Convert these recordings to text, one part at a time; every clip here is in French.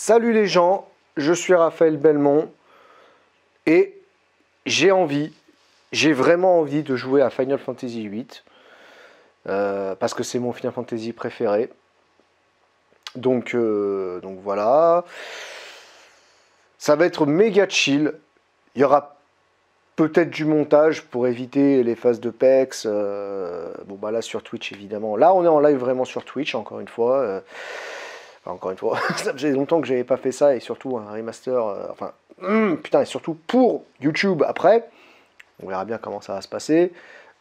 Salut les gens, je suis Raphaël Belmont et j'ai envie, j'ai vraiment envie de jouer à Final Fantasy VIII euh, parce que c'est mon Final Fantasy préféré. Donc, euh, donc voilà. Ça va être méga chill. Il y aura peut-être du montage pour éviter les phases de PEX. euh, bon, bah là sur Twitch évidemment. Là, on est en live vraiment sur Twitch, encore une fois. Encore une fois, ça faisait longtemps que j'avais pas fait ça et surtout un remaster. euh, enfin, hum, putain, et surtout pour YouTube après. On verra bien comment ça va se passer.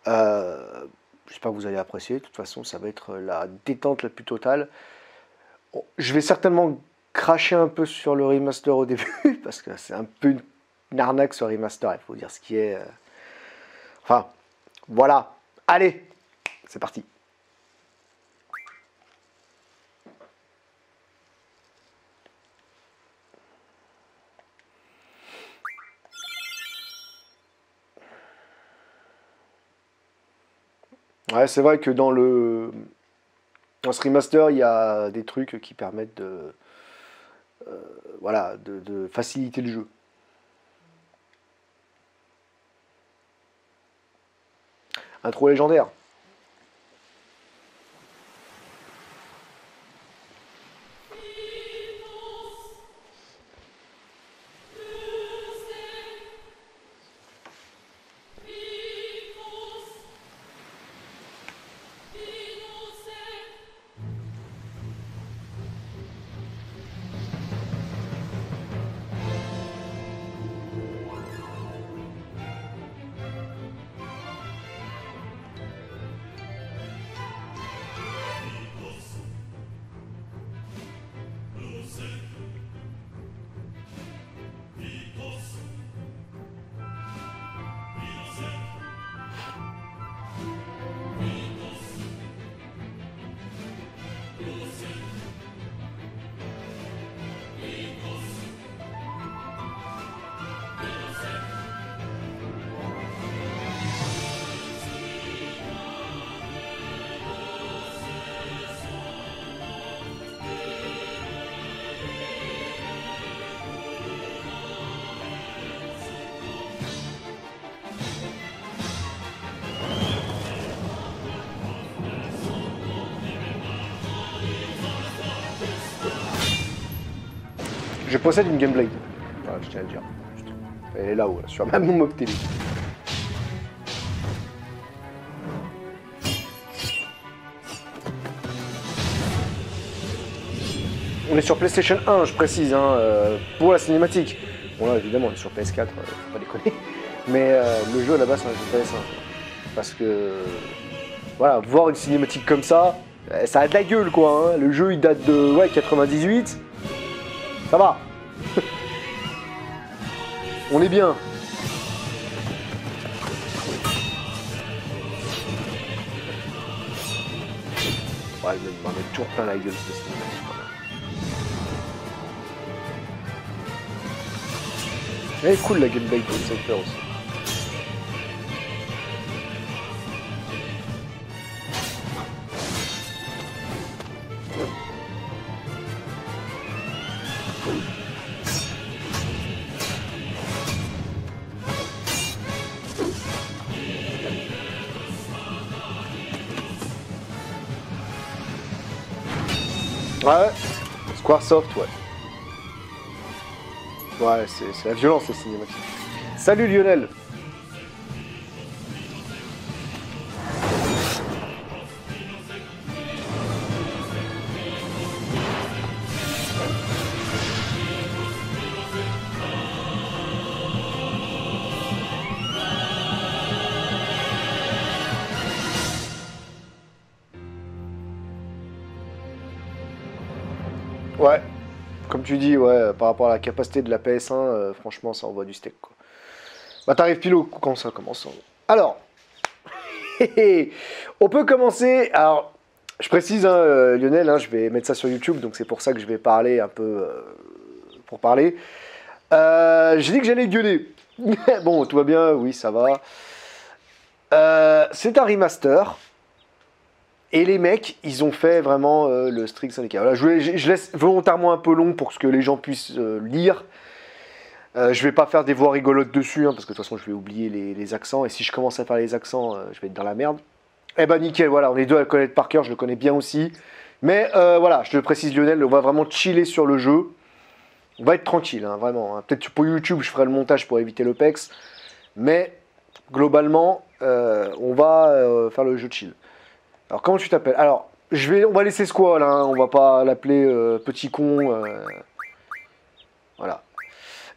Euh, J'espère que vous allez apprécier. De toute façon, ça va être la détente la plus totale. Je vais certainement cracher un peu sur le remaster au début parce que c'est un peu une une arnaque ce remaster, il faut dire ce qui est. euh, Enfin, voilà. Allez, c'est parti. C'est vrai que dans le dans ce il y a des trucs qui permettent de euh, voilà, de- de faciliter le jeu. Intro légendaire. Je possède une Gameblade. Voilà, je tiens à le dire. Elle est là-haut, là, sur ma mon. On est sur PlayStation 1, je précise, hein, euh, pour la cinématique. Bon là, évidemment, on est sur PS4, euh, faut pas déconner. Mais euh, le jeu à la base, c'est un jeu PS1. Parce que, voilà, voir une cinématique comme ça, ça a de la gueule, quoi. hein. Le jeu, il date de ouais, 98. Ça va. On est bien. Ouais, il m'en met toujours plein la gueule, ce cinématique. voilà. Elle est cool la gameplay de Cypher aussi. Squaresoft, ouais. Ouais, c'est la violence, ces cinématiques. Salut Lionel tu dis, ouais, par rapport à la capacité de la PS1, euh, franchement, ça envoie du steak, quoi. Bah, t'arrives pile au quand ça commence. Alors, on peut commencer. Alors, je précise, hein, euh, Lionel, hein, je vais mettre ça sur YouTube, donc c'est pour ça que je vais parler un peu euh, pour parler. Euh, J'ai dit que j'allais gueuler. bon, tout va bien, oui, ça va. Euh, c'est un remaster. Et les mecs, ils ont fait vraiment euh, le strict syndicat. Voilà, je, laisse volontairement un peu long pour que les gens puissent euh, lire. Euh, je vais pas faire des voix rigolotes dessus, hein, parce que de toute façon, je vais oublier les, accents. Et si je commence à faire les accents, je vais être dans la merde. Eh ben nickel, voilà, on est deux à le connaître par cœur, je le connais bien aussi. Mais voilà, je te le précise Lionel, on va vraiment chiller sur le jeu. On va être tranquille, hein, vraiment. Hein. Peut-être pour YouTube, je ferai le montage pour éviter le PEX. Mais globalement, on va faire le jeu chill. Alors, comment tu t'appelles? Alors, je vais, on va laisser Squall, hein, on va pas l'appeler euh, petit con. Euh, voilà.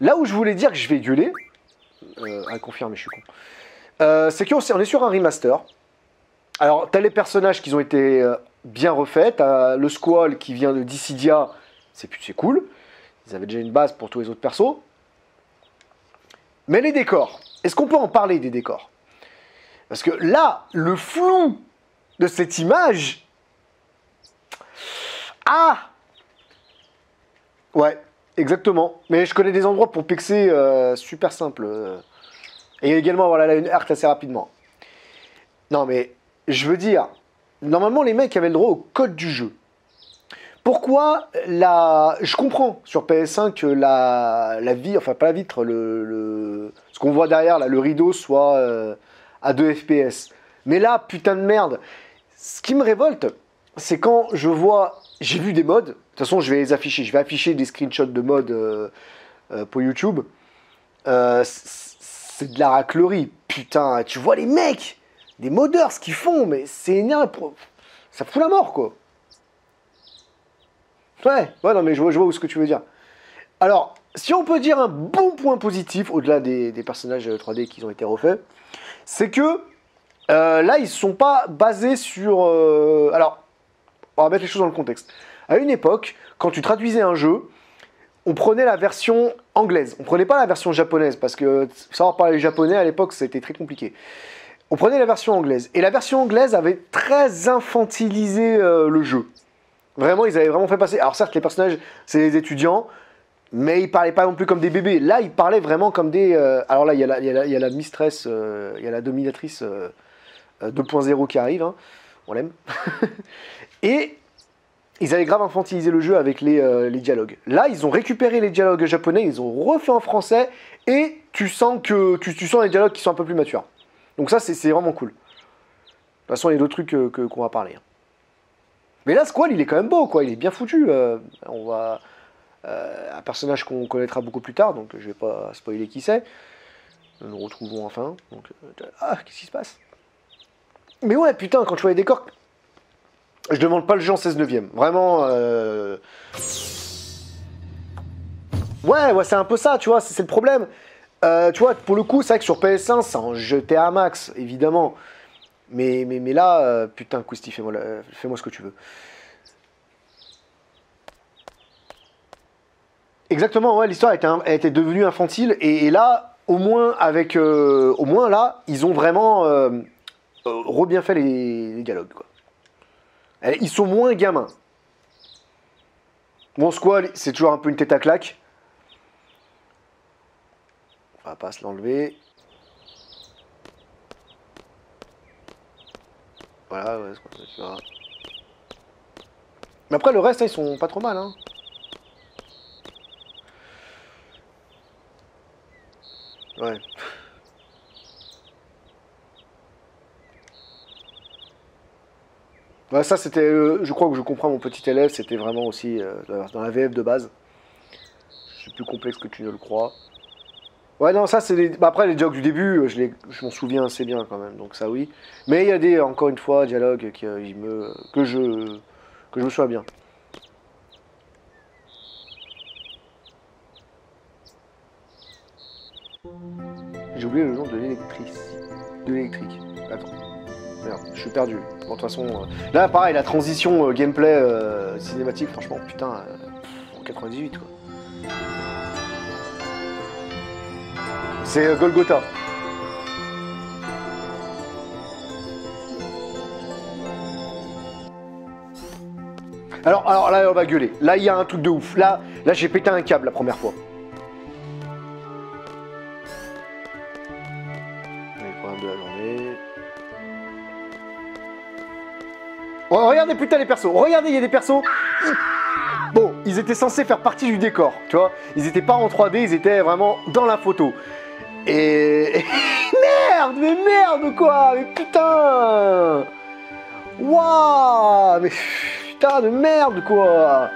Là où je voulais dire que je vais gueuler, euh, à confirmer, je suis con, c'est qu'on est sur un remaster. Alors, t'as les personnages qui ont été bien refaits, t'as le Squall qui vient de Dissidia, c'est cool. Ils avaient déjà une base pour tous les autres persos. Mais les décors, est-ce qu'on peut en parler des décors? Parce que là, le flou de cette image. Ah Ouais, exactement. Mais je connais des endroits pour pixer euh, super simple. Et également avoir la une art assez rapidement. Non mais, je veux dire, normalement les mecs avaient le droit au code du jeu. Pourquoi la... Je comprends sur PS5 que la, la vie, enfin pas la vitre, le, ce qu'on voit derrière, là, le rideau soit euh, à 2 FPS. Mais là, putain de merde, ce qui me révolte, c'est quand je vois, j'ai vu des modes, de toute façon je vais les afficher, je vais afficher des screenshots de modes euh, euh, pour YouTube. Euh, c'est de la raclerie, putain, tu vois les mecs, des modeurs, ce qu'ils font, mais c'est énorme, ça fout la mort quoi. Ouais, ouais, non mais je vois, je vois ce que tu veux dire. Alors, si on peut dire un bon point positif, au-delà des, des personnages 3D qui ont été refaits, c'est que euh, là, ils ne sont pas basés sur... Euh, alors, on va mettre les choses dans le contexte. À une époque, quand tu traduisais un jeu, on prenait la version anglaise. On prenait pas la version japonaise, parce que savoir parler japonais à l'époque, c'était très compliqué. On prenait la version anglaise. Et la version anglaise avait très infantilisé euh, le jeu. Vraiment, ils avaient vraiment fait passer... Alors certes, les personnages, c'est des étudiants, mais ils parlaient pas non plus comme des bébés. Là, ils parlaient vraiment comme des... alors là, il y, a la mistress, il y a la dominatrice 2.0 qui arrive, hein. on l'aime. et ils avaient grave infantilisé le jeu avec euh, les, dialogues. Là, ils ont récupéré les dialogues japonais, ils ont refait en français, et tu sens les dialogues qui sont un peu plus matures. Donc ça, c'est vraiment cool. De toute façon, il y a d'autres trucs qu'on que, qu'on va parler. Hein. Mais là, Squall, il est quand même beau, quoi. Il est bien foutu. Euh, on va euh, un personnage qu'on connaîtra beaucoup plus tard, donc je vais pas spoiler qui c'est. Nous nous retrouvons enfin. Ah, qu'est-ce qui se passe? Mais ouais, putain, quand je vois les décors, je demande pas le jeu en 16 neuvième. Vraiment. Euh... Ouais, ouais, c'est un peu ça, tu vois, c'est le problème. Euh, tu vois, pour le coup, c'est vrai que sur PS1, ça en jetait à max, évidemment. Mais, mais, mais là, euh, putain, Kousti, fais-moi fais ce que tu veux. Exactement, ouais, l'histoire a, été devenue infantile. Et, là, au moins, avec. Euh, au moins, là, ils ont vraiment euh, re-bien fait les, dialogues. Quoi. Ils sont moins gamins. Bon, Squall, c'est toujours un peu une tête à claque. On va pas se l'enlever. Voilà, ouais, c'est ça. Mais après, le reste, hein, ils sont pas trop mal. Hein. Ouais. Ça, c'était. Euh, je crois que je comprends mon petit élève, c'était vraiment aussi euh, dans la VF de base. C'est plus complexe que tu ne le crois. Ouais, non, ça, c'est les... Bah, après, les dialogues du début, euh, je, je m'en souviens assez bien quand même, donc ça, oui. Mais il y a des, encore une fois, dialogues qui, me... que, je... que je me souviens bien. J'ai oublié le nom de l'électrice. De l'électrique. Merde, je suis perdu. Bon, de toute façon, euh, là, pareil, la transition euh, gameplay euh, cinématique, franchement, putain, en 98, quoi. C'est Golgotha. Alors, alors là, on va gueuler. Là, il y a un truc de ouf. Là, là j'ai pété un câble la première fois. Oh, regardez putain les persos, regardez, il y a des persos. Bon, ils étaient censés faire partie du décor, tu vois. Ils étaient pas en 3D, ils étaient vraiment dans la photo. Et. merde, mais merde quoi, mais putain Waouh Mais putain de merde quoi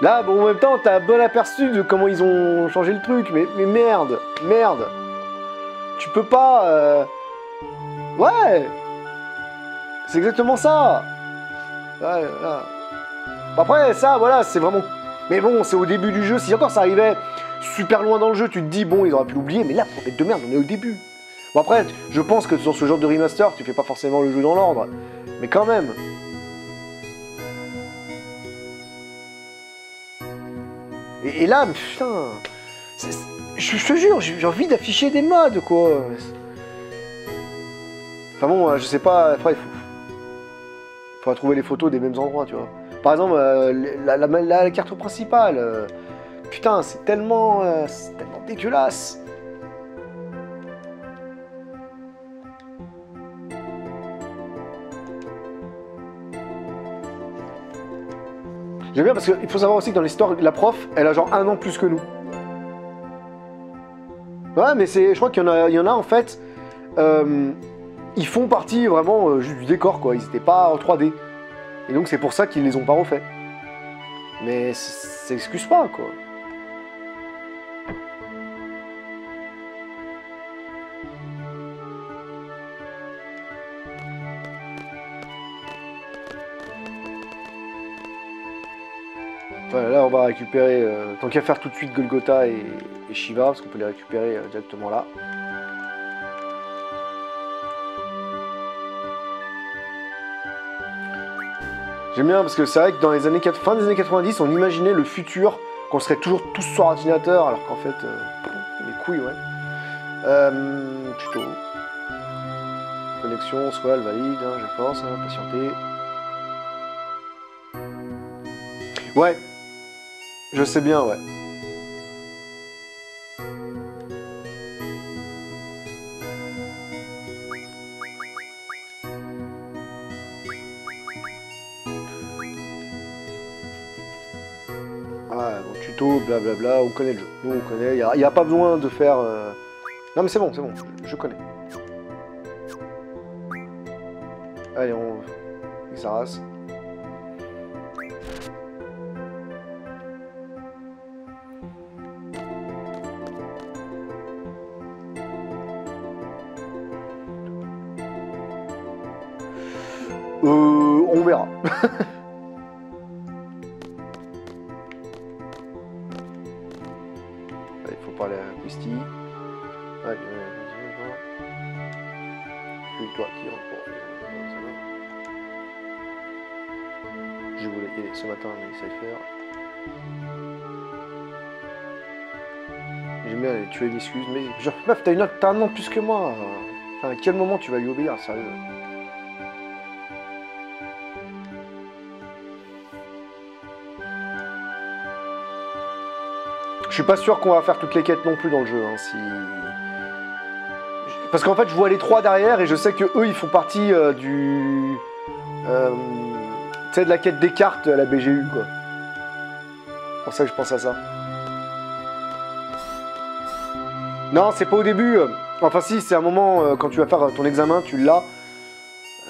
Là, bon, en même temps, t'as un bon aperçu de comment ils ont changé le truc, mais, mais merde, merde. Tu peux pas. euh, Ouais C'est exactement ça Ouais, voilà. Après, ça, voilà, c'est vraiment. Mais bon, c'est au début du jeu. Si encore ça arrivait super loin dans le jeu, tu te dis, bon, ils auraient pu l'oublier, mais là, pour de merde, on est au début. Bon, après, je pense que sur ce genre de remaster, tu fais pas forcément le jeu dans l'ordre. Mais quand même. Et, là, putain. Je, te jure, j'ai envie d'afficher des modes, quoi. Enfin bon, euh, je sais pas, après, il faut. Trouver les photos des mêmes endroits, tu vois. Par exemple, euh, la, carte principale. euh, putain, c'est tellement, euh, tellement dégueulasse. J'aime bien parce qu'il faut savoir aussi que dans l'histoire, la prof, elle a genre un an plus que nous. Ouais, mais c'est, je crois qu'il y en a, il y en a en fait, ils font partie vraiment euh, juste du décor, quoi. Ils n'étaient pas en 3D. Et donc c'est pour ça qu'ils les ont pas refait. Mais ça excuse pas, quoi. Voilà, là on va récupérer, euh, tant qu'à faire tout de suite Golgotha et, et Shiva, parce qu'on peut les récupérer euh, directement là. J'aime bien parce que c'est vrai que dans les années 4 fin des années 90, on imaginait le futur qu'on serait toujours tous sur ordinateur, alors qu'en fait, euh, les couilles, ouais. Euh, tuto. Connexion, soit elle valide, hein, je force, hein, patienter. Ouais, je sais bien, ouais. Blablabla, on connaît le jeu. Nous, on connaît. Il n'y a, pas besoin de faire. euh, Non, mais c'est bon, c'est bon, je, je connais. Allez, on. Xaras. Euh, on verra. matin, mais sait faire. J'aime bien tuer une excuse, mais genre, meuf, t'as une autre- t'as un de plus que moi. À quel moment tu vas lui obéir, sérieux? Je suis pas sûr qu'on va faire toutes les quêtes non plus dans le jeu. hein, si... Parce qu'en fait, je vois les trois derrière et je sais que eux, ils font partie euh, du. euh, sais, de la quête des cartes à la BGU, quoi. C'est pour ça que je pense à ça. Non, c'est pas au début. Enfin, si, c'est un moment euh, quand tu vas faire ton examen, tu l'as.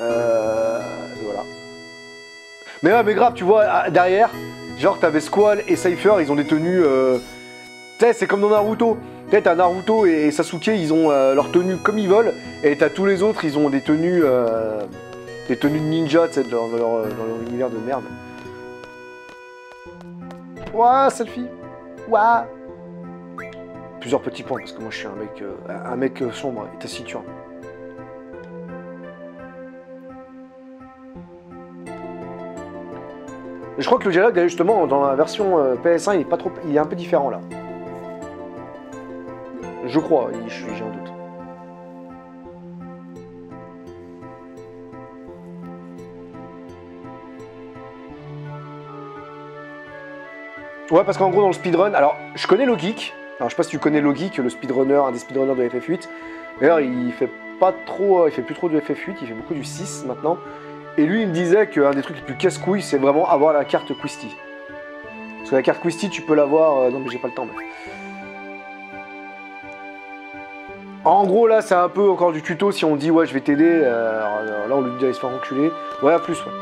Euh, voilà. Mais ouais, mais grave, tu vois, ah, derrière, genre, t'avais Squall et Cypher, ils ont des tenues. euh, Tu sais, c'est comme dans Naruto. Tu t'as Naruto et Sasuke, ils ont euh, leurs tenues comme ils veulent. Et t'as tous les autres, ils ont des tenues. euh, des tenues de ninja, tu sais, dans, leur, univers de merde. Ouah, selfie Ouah Plusieurs petits points, parce que moi je suis un mec, euh, un mec euh, sombre et taciturne. Je crois que le dialogue, justement, dans la version euh, PS1, il est pas trop, il est un peu différent là. Je crois, je suis- j'ai Ouais, parce qu'en gros, dans le speedrun, alors je connais Logic. Alors je sais pas si tu connais Logic, le speedrunner, un des speedrunners de FF8. D'ailleurs, il fait pas trop, il fait plus trop du FF8, il fait beaucoup du 6 maintenant. Et lui, il me disait qu'un des trucs les plus casse-couilles, c'est vraiment avoir la carte Quisty. Parce que la carte Quisty, tu peux l'avoir. Euh, non, mais j'ai pas le temps. En gros, là, c'est un peu encore du tuto. Si on dit, ouais, je vais t'aider, euh, là, on lui dit d'aller se faire enculer. Ouais, à plus, ouais.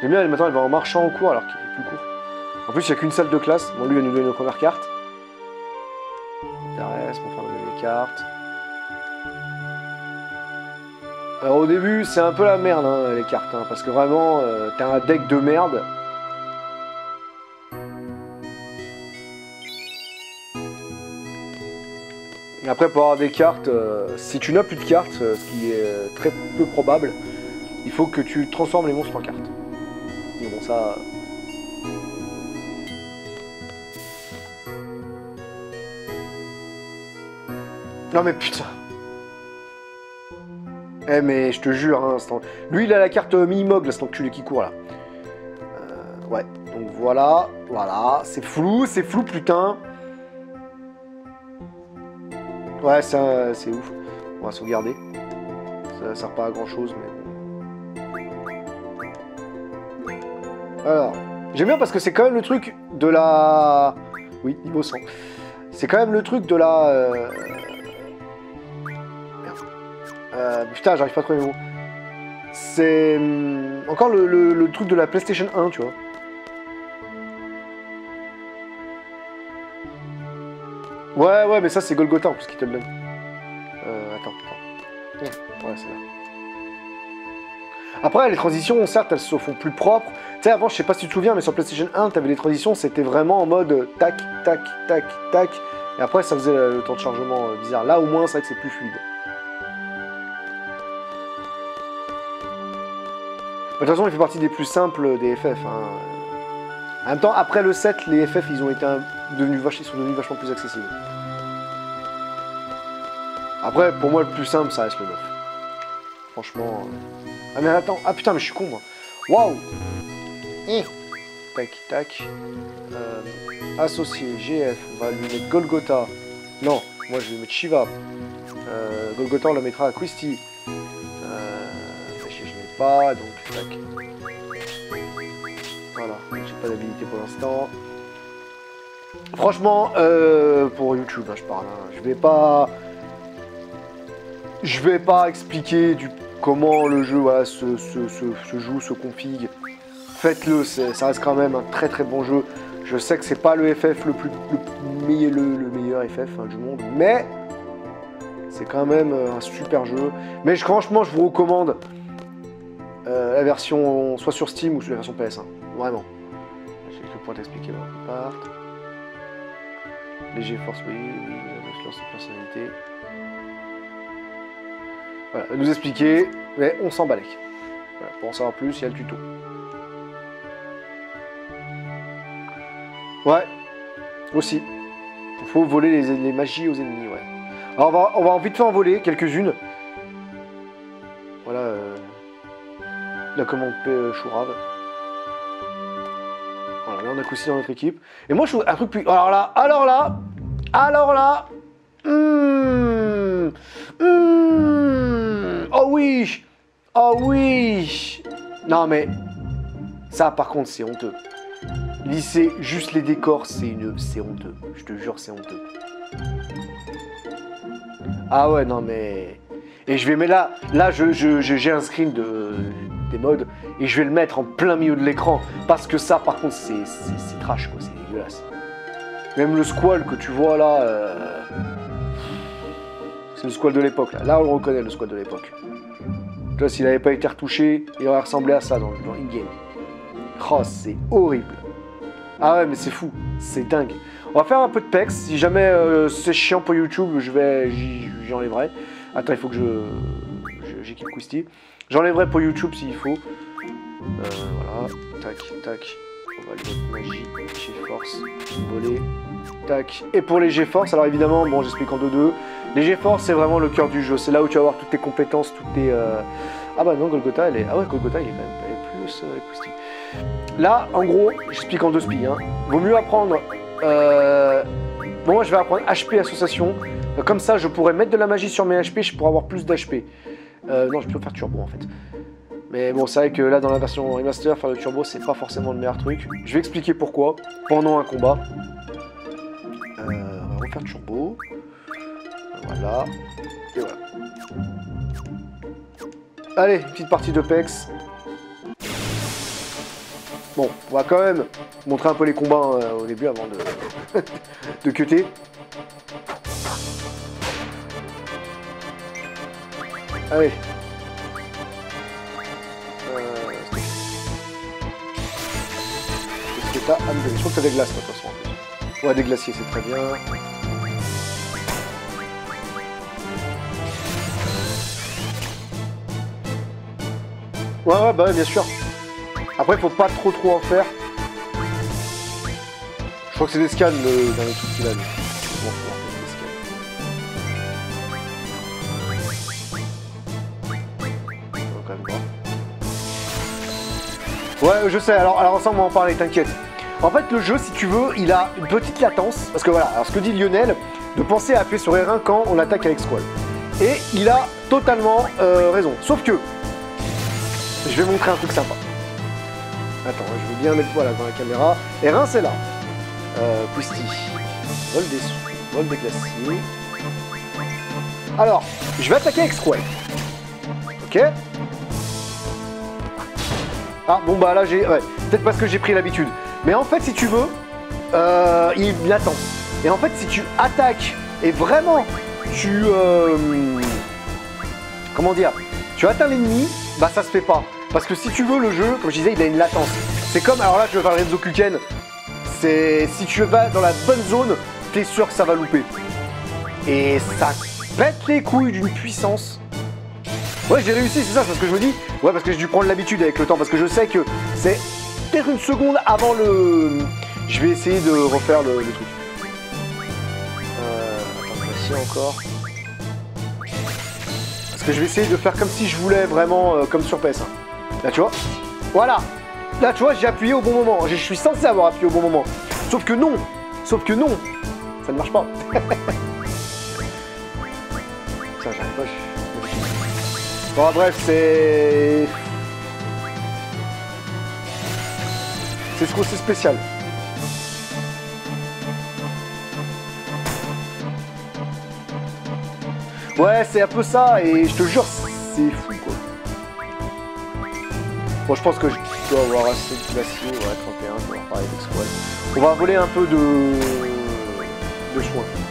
J'aime bien, maintenant, elle va en marchant au cours alors qu'il est plus court. Plus, il n'y a qu'une salle de classe. Bon, lui, il va nous donner nos premières cartes. Intéresse pour faire les cartes. Alors au début, c'est un peu la merde, hein, les cartes, hein, parce que vraiment, euh, t'as un deck de merde. Après, pour avoir des cartes, euh, si tu n'as plus de cartes, euh, ce qui est très peu probable, il faut que tu transformes les monstres en cartes. Bon, ça... Non mais putain eh mais je te jure, hein, lui il a la carte Minimog, là, cet enculé qui court là. Euh, ouais, donc voilà, voilà, c'est flou, c'est flou putain. Ouais, c'est ouf. On va sauvegarder. Ça sert pas à grand chose, mais Alors, j'aime bien parce que c'est quand même le truc de la... Oui, niveau 100. C'est quand même le truc de la... Euh, euh, putain, j'arrive pas à trouver les mots. C'est hum, encore le, truc de la PlayStation 1, tu vois. Ouais, ouais, mais ça c'est Golgotha en plus qui te le donne. Euh, attends, attends. Ouais, c'est là. Après, les transitions, certes, elles se font plus propres. Tu sais, avant, je sais pas si tu te souviens, mais sur PlayStation 1, t'avais les transitions, c'était vraiment en mode tac, tac, tac, tac. Et après, ça faisait le temps de chargement euh, bizarre. Là, au moins, c'est vrai que c'est plus fluide. De toute façon, il fait partie des plus simples des FF. Hein. En même temps, après le 7, les FF, ils ont été devenus, sont devenus vachement plus accessibles. Après, pour moi, le plus simple, ça reste le 9. Franchement... Euh. Ah mais attends, ah putain, mais je suis con, moi. Waouh eh. Tac, tac. Euh, associé, GF, on va lui mettre Golgotha. Non, moi je vais mettre Shiva. Euh, Golgotha, on la mettra à Christy. Pas, donc voilà, j'ai pas d'habilité pour l'instant. Franchement, euh, pour YouTube, hein, je parle, hein, je vais pas... Je vais pas expliquer du, comment le jeu se, joue, se config. Faites-le, ça reste quand même un très très bon jeu. Je sais que c'est pas le FF le plus le, meilleur, le, meilleur FF hein, du monde, mais c'est quand même un super jeu. Mais franchement, je vous recommande euh, la version soit sur Steam ou sur la version PS1. Vraiment. J'ai quelques points d'expliquer dans part. Les GeForce, oui, oui, lance de personnalité. Voilà, nous expliquer, mais on s'en balèque. pour en savoir plus, il y a le tuto. Ouais, aussi. Il faut voler les, les, magies aux ennemis, ouais. Alors on va, on va vite fait en voler quelques-unes. La commande P euh, Chourave. Voilà, là on a Koussi dans notre équipe. Et moi je trouve un truc plus. Alors là, alors là, alors là. Mmh, mmh, oh oui Oh oui Non mais. Ça par contre c'est honteux. Lisser juste les décors, c'est une. c'est honteux. Je te jure, c'est honteux. Ah ouais, non mais. Et je vais, mais là, là, je, j'ai un screen de, des modes et je vais le mettre en plein milieu de l'écran parce que ça, par contre, c'est, trash, quoi, c'est dégueulasse. Même le squall que tu vois là, euh, c'est le squall de l'époque. Là. là, on le reconnaît, le squall de l'époque. Tu vois, s'il n'avait pas été retouché, il aurait ressemblé à ça dans, dans in-game. Oh, c'est horrible. Ah ouais, mais c'est fou, c'est dingue. On va faire un peu de pex. Si jamais euh, c'est chiant pour YouTube, je vais, j'y enlèverai. Attends, il faut que je, j'équipe Quisty. J'enlèverai pour YouTube s'il faut. Euh, voilà, tac, tac. On va aller mettre magie, G-Force, voler, tac. Et pour les G-Force, alors évidemment, bon, j'explique en 2-2. Les G-Force, c'est vraiment le cœur du jeu. C'est là où tu vas avoir toutes tes compétences, toutes tes. Euh, ah bah non, Golgotha, elle est. Ah ouais, Golgotha, il est même plus euh, Là, en gros, j'explique en deux spies. Hein. Vaut mieux apprendre. Bon, moi, je vais apprendre HP Association Comme ça, je pourrais mettre de la magie sur mes HP, je pourrais avoir plus d'HP. Euh, non, je peux faire turbo en fait. Mais bon, c'est vrai que là, dans la version remaster, faire le turbo, c'est pas forcément le meilleur truc. Je vais expliquer pourquoi pendant un combat. Euh, on va refaire turbo. Voilà. Et voilà. Allez, petite partie de PEX. Bon, on va quand même montrer un peu les combats euh, au début avant de, de cuter. Allez. Euh... Qu'est-ce que t'as donner Je crois que t'as des glaces, de toute façon. Ouais, des glaciers, c'est très bien. Ouais, ouais, bah ouais, bien sûr. Après, faut pas trop trop en faire. Je crois que c'est des scans le, dans les trucs qu'il a. Ouais, je sais. Alors, alors ça, on va en parler, t'inquiète. En fait, le jeu, si tu veux, il a une petite latence. Parce que voilà, alors ce que dit Lionel, de penser à appuyer sur R1 quand on attaque avec Squall. Et il a totalement euh, raison. Sauf que, je vais montrer un truc sympa. Attends, je vais bien mettre voilà, dans la caméra. R1, c'est là. Euh, Pusti. Vol des vol des glaciers. Alors, je vais attaquer avec Squall. Ok? Ah, bon bah là j'ai... Ouais, peut-être parce que j'ai pris l'habitude. Mais en fait, si tu veux, euh, il attend. Et en fait, si tu attaques et vraiment tu... euh, comment dire Tu atteins l'ennemi, bah ça se fait pas. Parce que si tu veux, le jeu, comme je disais, il a une latence. C'est comme, alors là, je vais faire le Renzo Kuken. C'est si tu vas dans la bonne zone, t'es sûr que ça va louper. Et ça pète les couilles d'une puissance. Ouais, j'ai réussi, c'est ça, c'est parce que je me dis. Ouais, parce que j'ai dû prendre l'habitude avec le temps, parce que je sais que c'est peut-être une seconde avant le. Je vais essayer de refaire le, truc. Euh, ici encore. Parce que je vais essayer de faire comme si je voulais vraiment euh, comme sur PS1. Là, tu vois? Voilà Là, tu vois, j'ai appuyé au bon moment. Je suis censé avoir appuyé au bon moment. Sauf que non Sauf que non Ça ne marche pas. Bon, bref, c'est... C'est ce qu'on c'est spécial. Ouais, c'est un peu ça, et je te jure, c'est fou, quoi. Bon, je pense que je dois avoir assez de glacier, ouais, 31, je parler avec Squall. On va voler un peu de... de soins.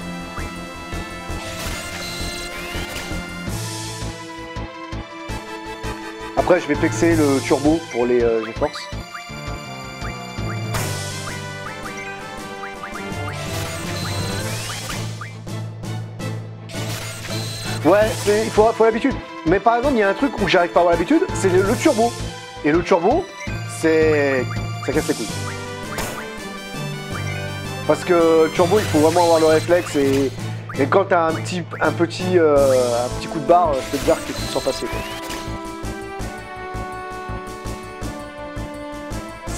Après, je vais pexer le turbo pour les euh, GeForce. Ouais, il faut, faut l'habitude. Mais par exemple, il y a un truc où j'arrive pas à avoir l'habitude, c'est le, turbo. Et le turbo, c'est. ça casse les couilles. Parce que le turbo, il faut vraiment avoir le réflexe et, et quand t'as un petit, un, petit, euh, un petit coup de barre, je peux te dire que tu te sens passer. Quoi.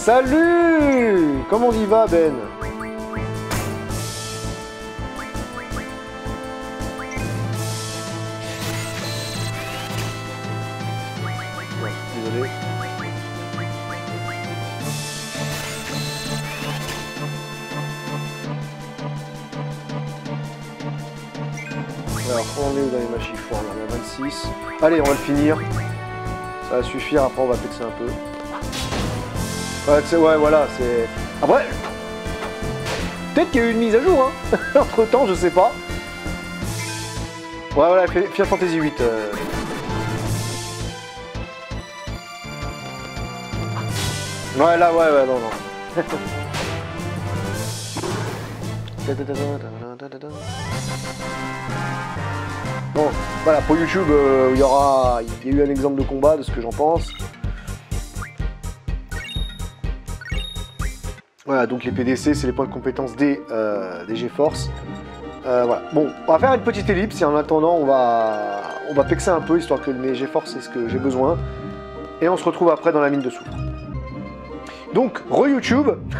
Salut Comment on y va, Ben? Désolé. Alors, on est où dans les là On est à 26. Allez, on va le finir. Ça va suffire, après on va fixer un peu. Ouais, ouais, voilà, c'est... Après, peut-être qu'il y a eu une mise à jour, hein Entre temps, je sais pas. Ouais, voilà, Final Fantasy 8. euh. Ouais, là, ouais, ouais, non, non. Bon, voilà, pour YouTube, euh, il y aura... Il y a eu un exemple de combat, de ce que j'en pense. Voilà, donc les PDC, c'est les points de compétence des, euh, des GeForce. Euh, voilà. Bon, on va faire une petite ellipse et en attendant, on va, on va pexer un peu histoire que mes GeForce c'est ce que j'ai besoin. Et on se retrouve après dans la mine de soufre. Donc, re-YouTube,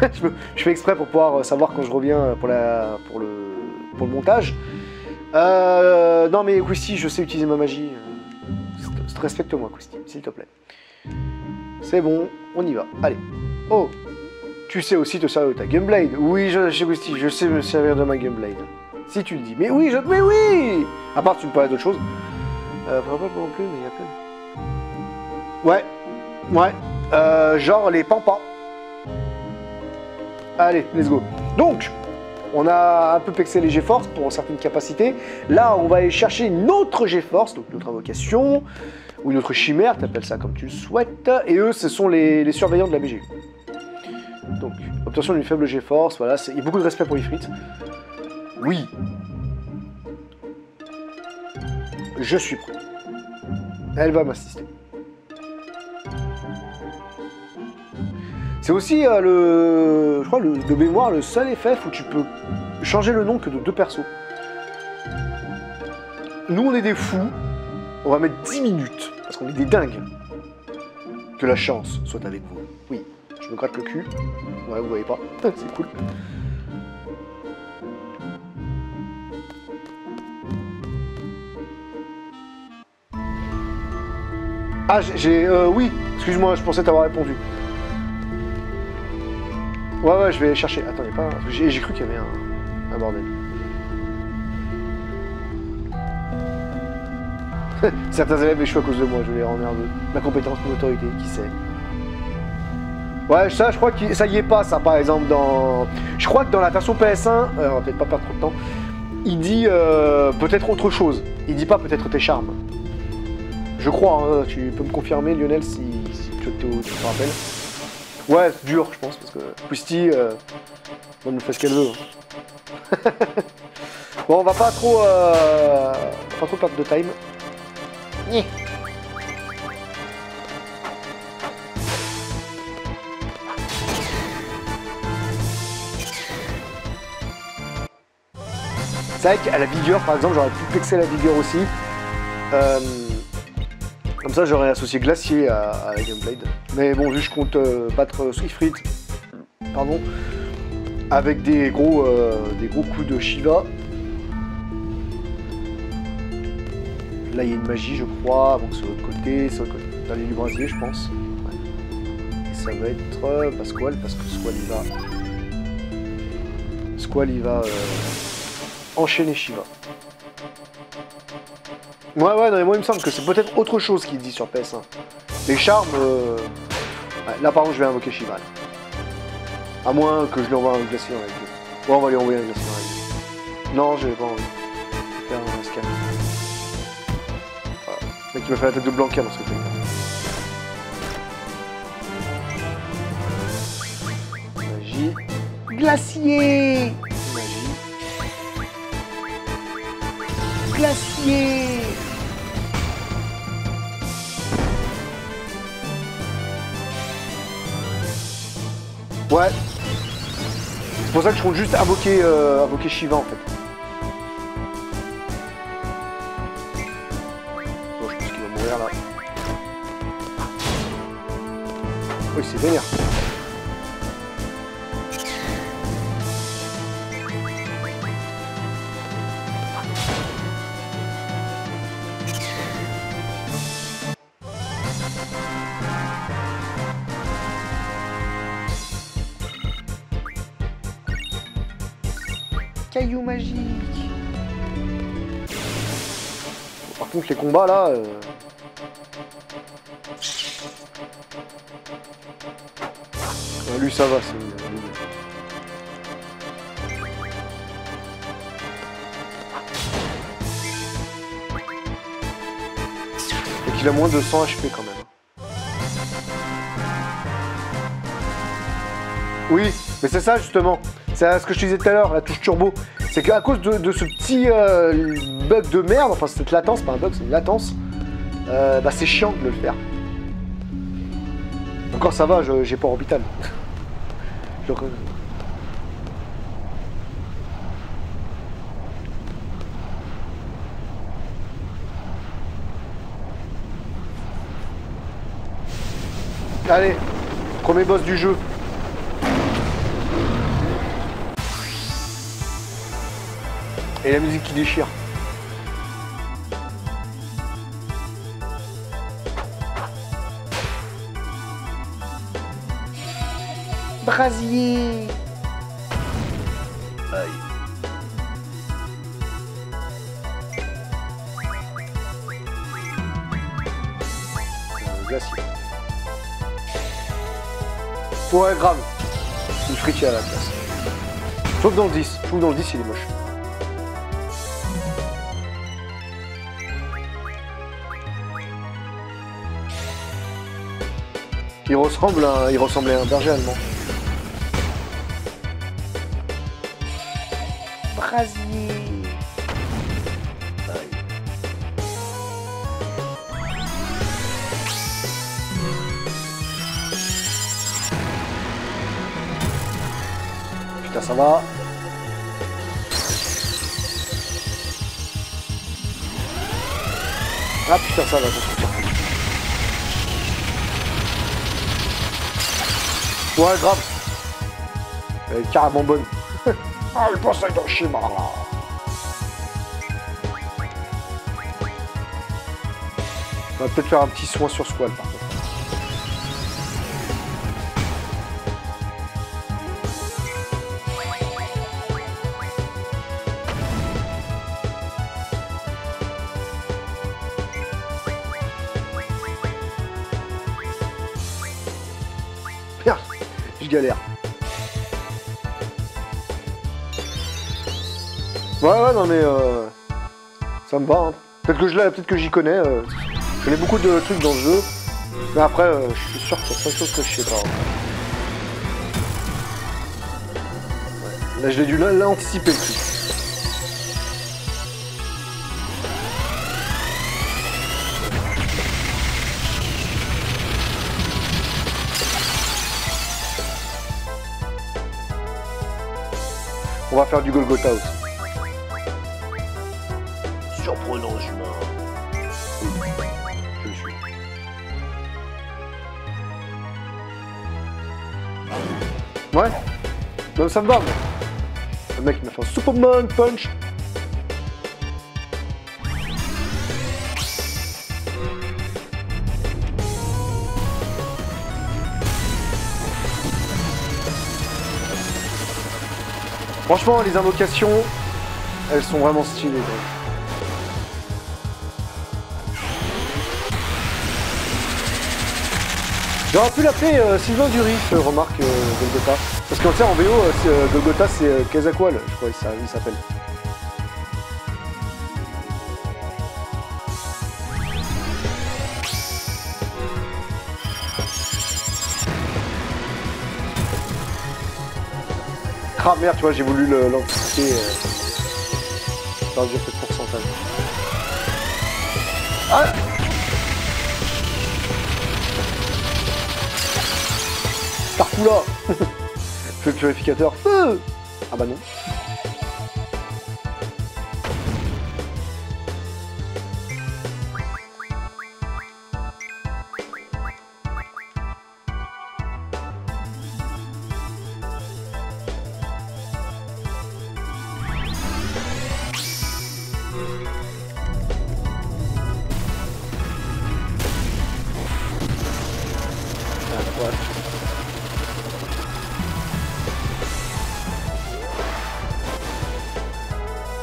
je, fais exprès pour pouvoir savoir quand je reviens pour, la, pour, le, pour le montage. Euh, non mais Quisty, je sais utiliser ma magie. Euh, Respecte-moi Quisty, s'il te plaît. C'est bon, on y va. Allez. Oh Tu sais aussi te servir de ta Gunblade. Oui, je, je, je sais me servir de ma Gunblade. Si tu le dis. Mais oui, je... Mais oui À part tu me parlais d'autre chose. Euh, pas non plus, mais y a plein. Ouais. Ouais. Euh, genre les pampas. Allez, let's go. Donc, on a un peu pexé les G-Force pour certaines capacités. Là, on va aller chercher une autre G-Force, donc notre invocation, ou une autre chimère, t'appelles ça comme tu le souhaites. Et eux, ce sont les, surveillants de la BG. Donc, obtention d'une faible G-Force, voilà, il y a beaucoup de respect pour Ifrit. Oui. Je suis prêt. Elle va m'assister. C'est aussi euh, je crois, le, de mémoire le seul FF où tu peux changer le nom que de deux persos. Nous, on est des fous. On va mettre 10 minutes parce qu'on est des dingues. Que la chance soit avec vous. Je me gratte le cul. Ouais, vous voyez pas. C'est cool. Ah, j'ai... Euh, oui, excuse-moi, je pensais t'avoir répondu. Ouais, ouais, je vais chercher. Attends, il pas. J'ai cru qu'il y avait un, un bordel. Certains élèves échouent à cause de moi, je les rends. Ma compétence, mon autorité, qui sait Ouais, ça, je crois que ça y est pas, ça, par exemple, dans... Je crois que dans la version PS1, euh, on va peut-être pas perdre trop de temps, il dit euh, peut-être autre chose. Il dit pas peut-être tes charmes. Je crois, hein, tu peux me confirmer, Lionel, si, tu, te, rappelles. Ouais, c'est dur, je pense, parce que Pusty, euh, on me fait ce qu'elle veut. Hein. bon, on va pas trop, euh, pas trop perdre de time. C'est vrai la vigueur, par exemple, j'aurais pu pexer la vigueur aussi. Euh, comme ça, j'aurais associé Glacier à, la Gameblade. Mais bon, vu que je compte euh, battre Swiftrit, pardon, avec des gros, euh, des gros coups de Shiva. Là, il y a une magie, je crois. Donc, sur l'autre côté, sur côté, dans les du brasier, je pense. Ça va être euh, Pasquale, parce que Squall, il va... Squall, il va enchaîner Shiva. Ouais, ouais, non, mais moi, il me semble que c'est peut-être autre chose qu'il dit sur PS1. Les charmes... Euh... là, par contre, je vais invoquer Shiva. À moins que je lui envoie un glacier en live. Bon, on va lui envoyer un glacier en live. Non, j'ai pas envie. Faire un scan. Voilà. Le mec, il m'a fait la tête de Blanca dans ce truc. Magie. Glacier Glacier Ouais. C'est pour ça que je compte juste invoquer, euh, invoquer Shiva en fait. Bon, je pense qu'il va mourir là. Oui, c'est vénère. Combats là. Euh... lui, ça va, c'est. Qu'il a moins de 100 HP quand même. Oui, mais c'est ça justement. C'est ce que je te disais tout à l'heure, la touche turbo. C'est qu'à cause de, ce petit euh, bug de merde, enfin cette latence, pas un bug, c'est une latence, euh, bah c'est chiant de le faire. Encore ça va, j'ai pas orbital. Allez, premier boss du jeu. et la musique qui déchire. Brasier Aïe. Glacier. Ouais, grave. Une fritière à la place. Sauf dans le 10. Je trouve dans le 10, il est moche. Il ressemble à, il ressemblait à un berger allemand. Brasier. Putain, ça va. Ah putain, ça va, j'en Ouais, grave. Elle est carrément bonne. ah, le conseil d'Hiroshima, là. On va peut-être faire un petit soin sur Squall, galère. Ouais, ouais, non mais euh, ça me va. hein. Peut-être que je l'ai, peut-être que j'y connais. euh. je connais beaucoup de trucs dans le jeu, mais après, euh, je suis sûr qu'il y a de choses que je sais pas. Ouais. Là, je l'ai dû l'anticiper le truc. On va faire du Golgotha aussi. Surprenant humain. Je le suis. Ouais, non, ça me va. Le mec m'a fait un Superman Punch. Franchement, les invocations, elles sont vraiment stylées. J'aurais pu l'appeler euh, Sylvain Duris, euh, remarque euh, Golgotha. Parce qu'en fait, en VO, euh, Golgotha, c'est euh, Quetzalcoatl, je crois, il s'appelle. Ah merde, tu vois, j'ai voulu l'anticiper. Euh... Faire pourcentage. Ah Tarpoula Feu purificateur. Feu Ah bah non.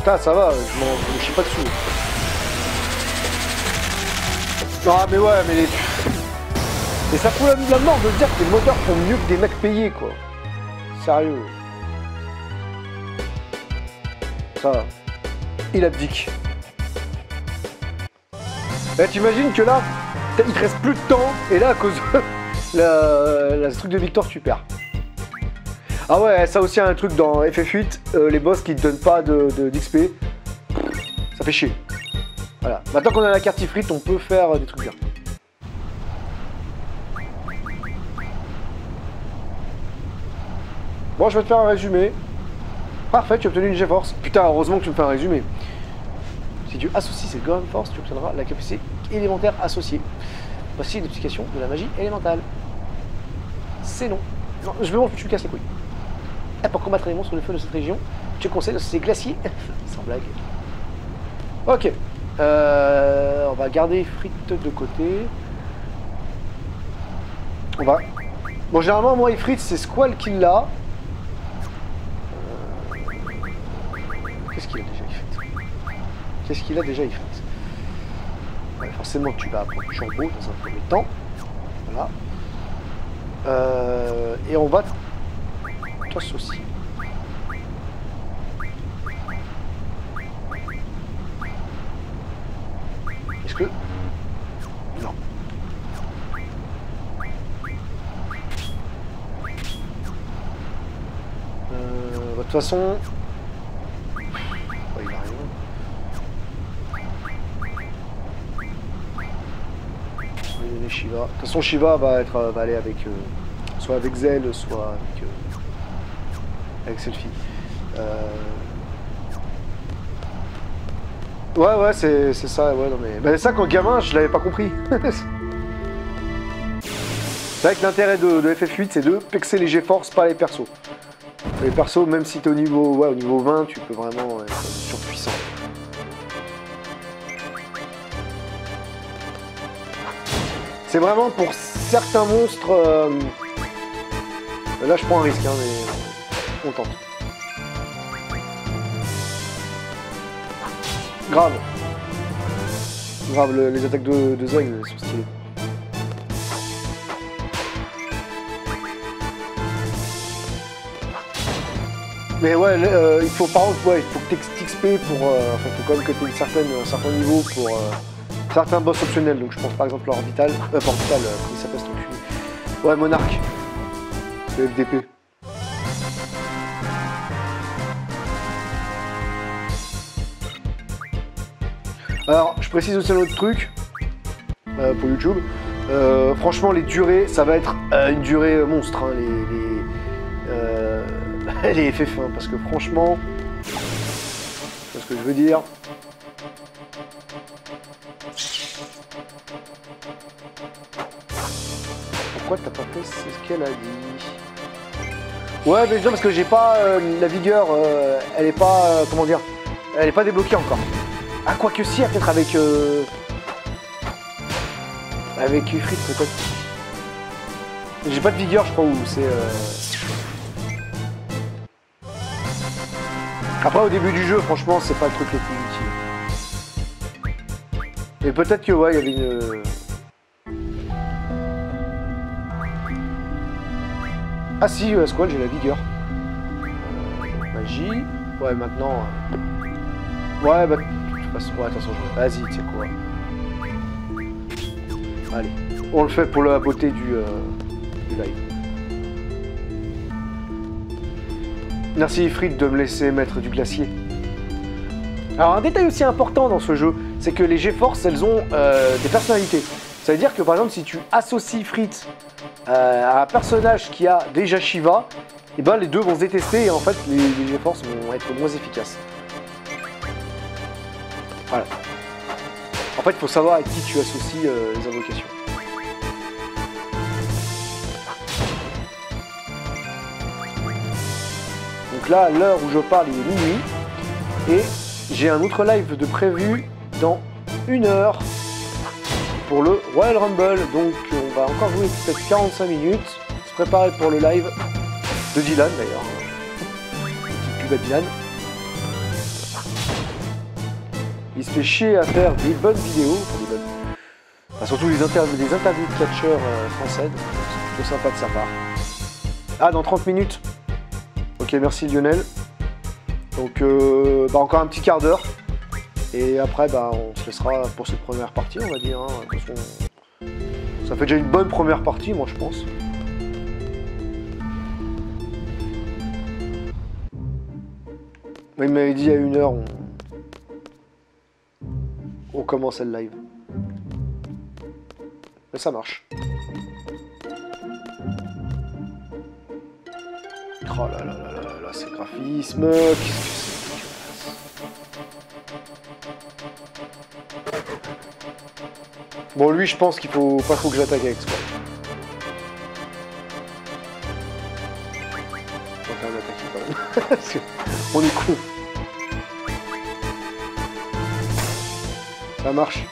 Putain, ça va, je m'en chie pas dessus. Ah, mais ouais, mais les. Ça fout la, mort de dire que les moteurs font mieux que des mecs payés, quoi. Sérieux. Ça. Il abdique. Eh, t'imagines que là, il te reste plus de temps, et là, à cause de la, la truc de victoire, tu perds. Ah ouais, ça aussi un truc dans FF8, euh, les boss qui te donnent pas de, de- d'XP, ça fait chier. Voilà. Maintenant qu'on a la carte frite, on peut faire euh, des trucs bien. Bon, je vais te faire un résumé. Parfait, tu as obtenu une GeForce. Putain, heureusement que tu me fais un résumé. Si tu associes cette Golden Force, tu obtiendras la capacité élémentaire associée. Voici une application de la magie élémentale. C'est non. Non, je veux que tu me casses les couilles. Et pour combattre les monstres de feu de cette région, je te conseille d'associer glacier. Sans blague. Ok. Euh, on va garder frites de côté. On va. Bon, généralement, moi, Ifrit, c'est Squall qui l'a. Qu'est-ce qu'il a déjà, Ifrit Qu'est-ce qu'il a déjà, Ifrit Forcément, tu vas apprendre Turbo dans un premier temps. Voilà. Euh, et on va t'associer. Est-ce que... Non. Euh, bah, de toute façon... Donner Shiva. De toute façon, Shiva va, être, va aller avec... euh, soit avec Zell, soit avec... avec Selfie. Euh, Ouais, ouais, c'est ça, ouais, non mais... C'est ça, quand gamin, je l'avais pas compris. c'est vrai que l'intérêt de, de FF8, c'est de pexer les GeForce, pas les persos. Les persos, même si t'es au niveau, ouais, au niveau 20, tu peux vraiment être surpuissant. C'est vraiment pour certains monstres... euh, Là, je prends un risque, hein, mais Grave. Grave, le- les attaques de, de sont stylées. Mais ouais, euh, il faut par contre, ouais, il faut que tu XP pour. euh, enfin, il faut quand même que tu aies une certaine, un certain niveau pour euh, certains boss optionnels. Donc je pense par exemple à Orbital. Euh, pas Orbital, euh, comment il s'appelle cet enculé? Ouais, Monarch. Le FDP. Alors, je précise aussi un autre truc euh, pour YouTube. Euh, franchement, les durées, ça va être euh, une durée monstre, hein, les, les, les FF1, parce que franchement, c'est ce que je veux dire? Pourquoi t'as pas fait ce qu'elle a dit? Ouais, mais non, parce que j'ai pas la vigueur, elle est pas, comment dire, elle est pas débloquée encore. Quoique si, peut-être avec. Euh... Avec Ifrit, peut-être. J'ai pas de vigueur, je crois, où c'est. euh, Après, au début du jeu, franchement, c'est pas le truc le plus utile. Et peut-être que, ouais, il y avait une. Ah si, euh, Squall, j'ai la vigueur. Euh, magie. Ouais, maintenant. euh, Ouais, bah, ouais, attention, vas-y, tu sais quoi. Allez, on le fait pour la beauté du, euh. Merci Ifrit de me laisser mettre du glacier. Alors un détail aussi important dans ce jeu, c'est que les GeForce, elles ont euh, des personnalités. Ça veut dire que par exemple, si tu associes Ifrit euh, à un personnage qui a déjà Shiva, et ben les deux vont se détester et en fait les, les GeForce vont être moins efficaces. Voilà. En fait, il faut savoir avec qui tu associes euh, les invocations. Donc là, à l'heure où je parle, il est minuit. Et j'ai un autre live de prévu dans une heure pour le Royal Rumble. Donc on va encore jouer peut-être 45 minutes. Se préparer pour le live de Dylan d'ailleurs. Petite pub à Dylan. Il se fait chier à faire des bonnes vidéos. des bonnes- surtout des interviews, de catcheurs euh, français. donc C'est plutôt sympa de sa part. Ah, dans 30 minutes. Ok, merci Lionel. Donc, euh, bah, encore un petit quart d'heure. Et après, bah, on se laissera pour cette première partie, on va dire. hein. Ça fait déjà une bonne première partie, moi, je pense. Il m'avait dit à une heure, on... on commence le live. Mais ça marche. Oh là là là là là, là ces. Bon, lui, je pense qu'il faut pas trop que j'attaque avec Squall. On va quand Ça marche.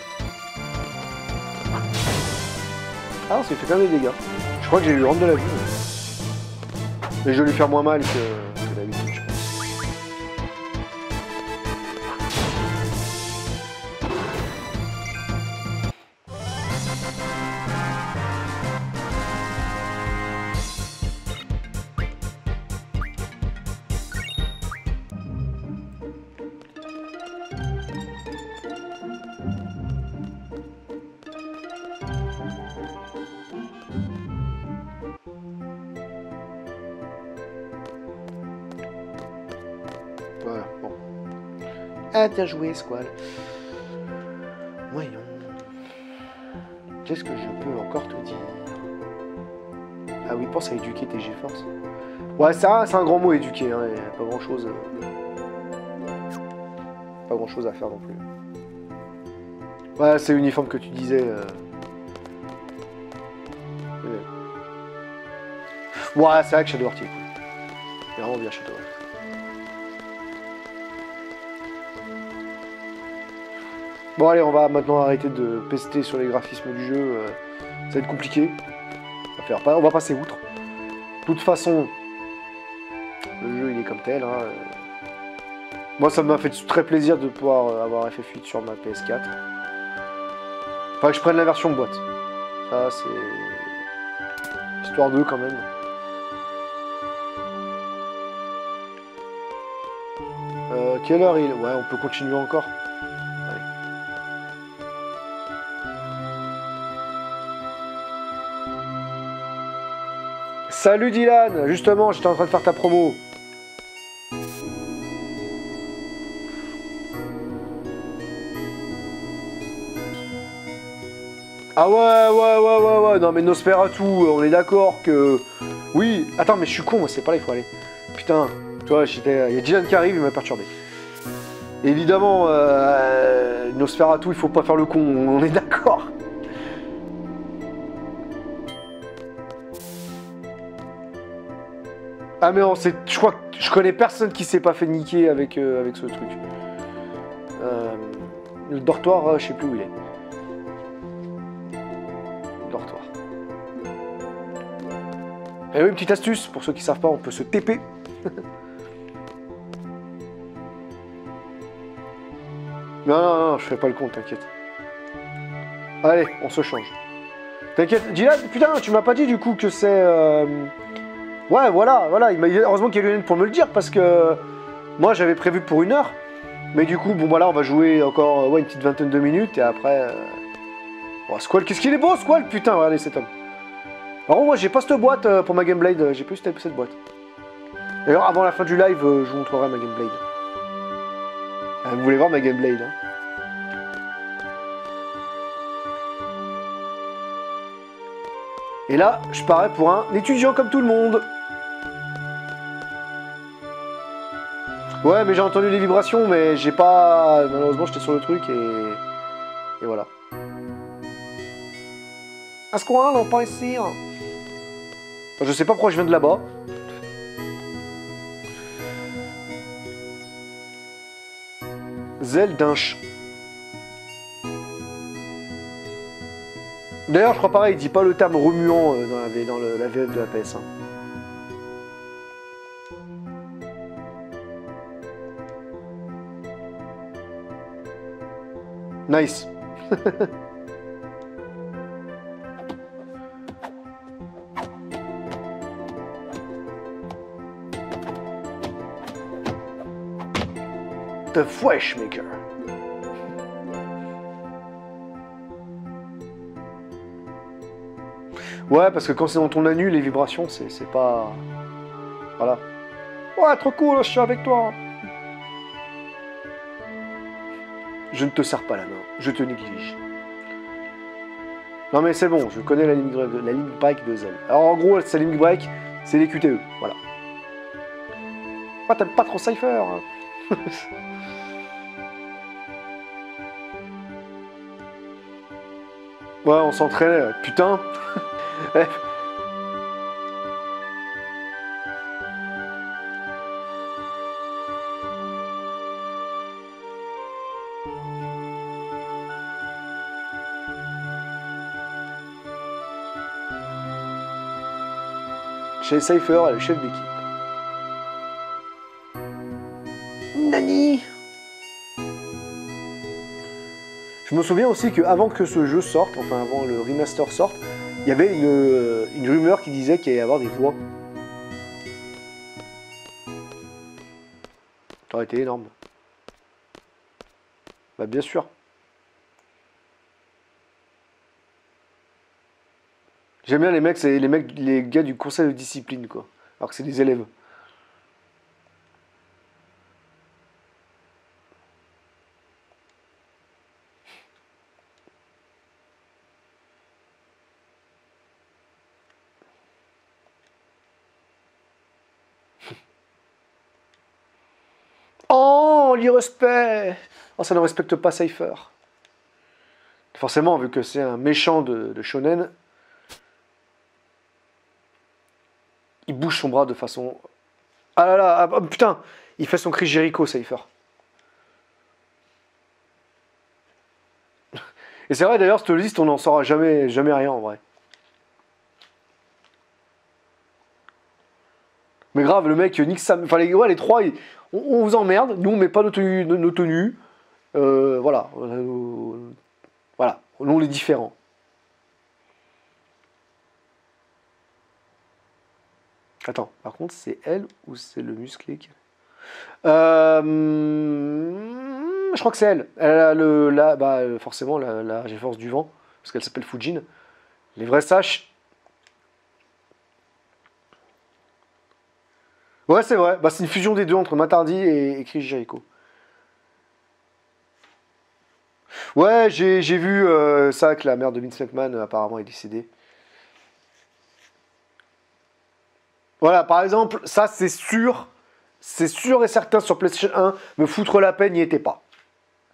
Ah, on s'est fait quand même des dégâts. Je crois que j'ai eu honte de la vie, Mais je vais lui faire moins mal que... Bien joué, Squall. Voyons. Qu'est-ce que je peux encore te dire? Ah oui, pense à éduquer tes G-Force. Ouais, ça, c'est un grand mot, éduquer. Hein, pas grand-chose... euh, Pas grand-chose à faire non plus. Ouais, c'est l'uniforme que tu disais. euh. Ouais, c'est vrai que Shadowheart il est cool. Vraiment bien Shadowheart. Bon allez, on va maintenant arrêter de pester sur les graphismes du jeu. euh, ça va être compliqué. On va, passer outre. De toute façon, le jeu il est comme tel. hein, euh. Moi ça m'a fait très plaisir de pouvoir euh, avoir FF8 sur ma PS4. Enfin que je prenne la version boîte. Ça c'est... Histoire 2 quand même. Euh, quelle heure il Ouais, on peut continuer encore. Salut Dylan Justement, j'étais en train de faire ta promo. Ah ouais, ouais, ouais, ouais, ouais, non mais Nosferatu, on est d'accord que... Oui, attends, mais je suis con, moi, c'est pas là, il faut aller. Putain, tu vois, j'étais... Il y a Dylan qui arrive, il m'a perturbé. Évidemment, euh, Nosferatu, il faut pas faire le con, on est d'accord. Ah mais on sait, je crois que je connais personne qui s'est pas fait niquer avec, euh, avec ce truc. Euh, le dortoir, euh, je sais plus où il est. Dortoir. Et oui, une petite astuce, pour ceux qui savent pas, on peut se TP. non, non, non, je fais pas le con, t'inquiète. Allez, on se change. T'inquiète, Dylan, putain, tu m'as pas dit du coup que c'est... Ouais, voilà, voilà. Heureusement qu'il y a Lionel pour me le dire parce que moi j'avais prévu pour une heure. Mais du coup, bon voilà, on va jouer encore euh, une petite vingtaine de minutes et après. euh, Oh, Squall, qu'est-ce qu'il est beau, Squall Putain, regardez cet homme. Contre, moi j'ai pas cette boîte euh, pour ma Gameblade, j'ai plus cette, boîte. D'ailleurs, avant la fin du live, je vous montrerai ma Gameblade. Vous voulez voir ma Gameblade hein Et là, je parais pour un étudiant comme tout le monde. Ouais, mais j'ai entendu les vibrations, mais j'ai pas. Malheureusement, j'étais sur le truc et. Et voilà. À ce coin, non, pas ici. hein. Je sais pas pourquoi je viens de là-bas. Zeldinch. D'ailleurs, je crois pareil, il dit pas le terme remuant euh, dans la, dans le- la VF de la PS1. Nice. The Fleshmaker. Ouais, parce que quand c'est dans ton anus, les vibrations, c'est c'est pas. Voilà. Ouais, trop cool, je suis avec toi. Je ne te serre pas la main, je te néglige. Non mais c'est bon, je connais la ligne, la break de Zell. Alors en gros, sa ligne break, c'est les QTE, voilà. Ah, t'aimes pas trop Cypher hein. Ouais, on s'entraînait, putain. Michel Seifer est le chef d'équipe. Nani? Je me souviens aussi qu'avant que ce jeu sorte, enfin avant le remaster sorte, il y avait une, euh, une rumeur qui disait qu'il allait y avoir des voix. Ça aurait été énorme. Bah bien sûr. J'aime bien les mecs, c'est les mecs, les gars du conseil de discipline, quoi. Alors que c'est des élèves. Oh, l'irrespect Oh, ça ne respecte pas Cypher. Forcément, vu que c'est un méchant de, de shonen, son bras de façon... Ah là là, ah, oh, putain Il fait son cri Jericho, Cypher. Et c'est vrai d'ailleurs, cette liste, on n'en saura jamais, jamais rien en vrai. Mais grave, le mec nique ça. Enfin, les, les trois, on, vous emmerde. Nous, on met pas nos tenues. Nos, tenues. Euh, voilà. voilà. Nous, on est différents. Attends, par contre, c'est elle ou c'est le musclé qui... Euh, je crois que c'est elle. Elle a le, la, bah, forcément la, la force du vent, parce qu'elle s'appelle Fujin. Les vrais saches. Ouais, c'est vrai. Bah, c'est une fusion des deux entre Matardi et, Chris Jericho. Ouais, j'ai vu euh, ça que la mère de Vince McMahon apparemment est décédée. Voilà, par exemple, ça c'est sûr, c'est sûr et certain sur PlayStation 1, me foutre la peine n'y était pas.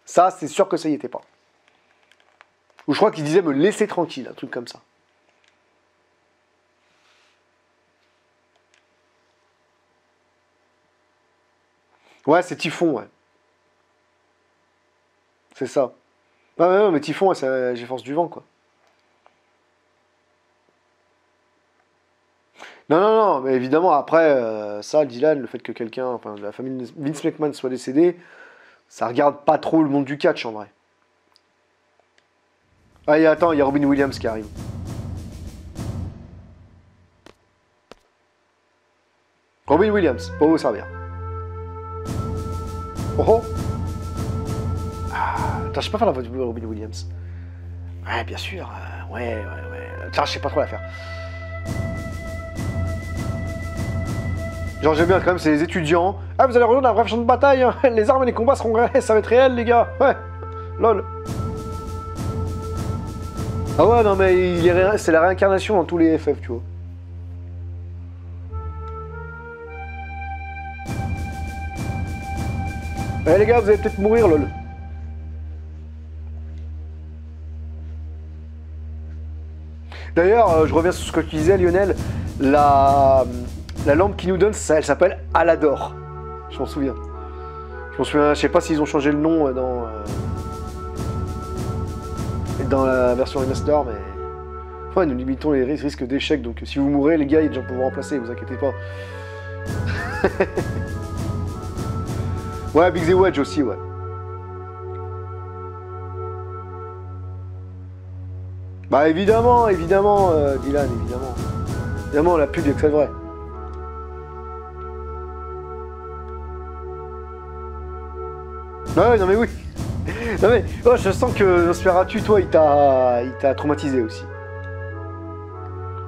Ça, c'est sûr que ça y était pas. Ou je crois qu'il disait me laisser tranquille, un truc comme ça. Ouais, c'est Typhon, ouais. C'est ça. Ah ouais, mais Typhon, j'ai force du vent, quoi. Non, non, non, mais évidemment, après, euh, ça, Dylan, le fait que quelqu'un, enfin, la famille Vince McMahon soit décédé, ça regarde pas trop le monde du catch en vrai. Ah, et attends, il y a Robin Williams qui arrive. Robin Williams, pour vous servir. Oh oh ah, je sais pas faire la voix de Robin Williams. Ouais, bien sûr. Euh, ouais, ouais, ouais. Attends, je sais pas trop la faire. Genre j'aime bien quand même, c'est les étudiants. Ah vous allez rejoindre la vraie champ de bataille, hein. les armes et les combats seront ça va être réel les gars. Ouais, lol. Ah ouais non mais c'est la réincarnation dans tous les FF tu vois. Eh les gars vous allez peut-être mourir lol. D'ailleurs, euh, je reviens sur ce que tu disais Lionel, la, la lampe qui nous donne, ça, elle s'appelle Alador. Je m'en souviens. Je m'en souviens, je sais pas s'ils ont changé le nom euh, dans, euh, dans la version remaster, mais. Ouais, nous limitons les risques d'échec, donc si vous mourrez, les gars, il y a des gens pour vous remplacer, vous inquiétez pas. ouais, Big Z Wedge aussi, ouais. Bah évidemment, évidemment, euh, Dylan, évidemment. Évidemment, la pub est très vraie. Ouais, non mais oui. Non mais, oh, je sens que Nosferatu, toi, il t'a, il t'a traumatisé aussi.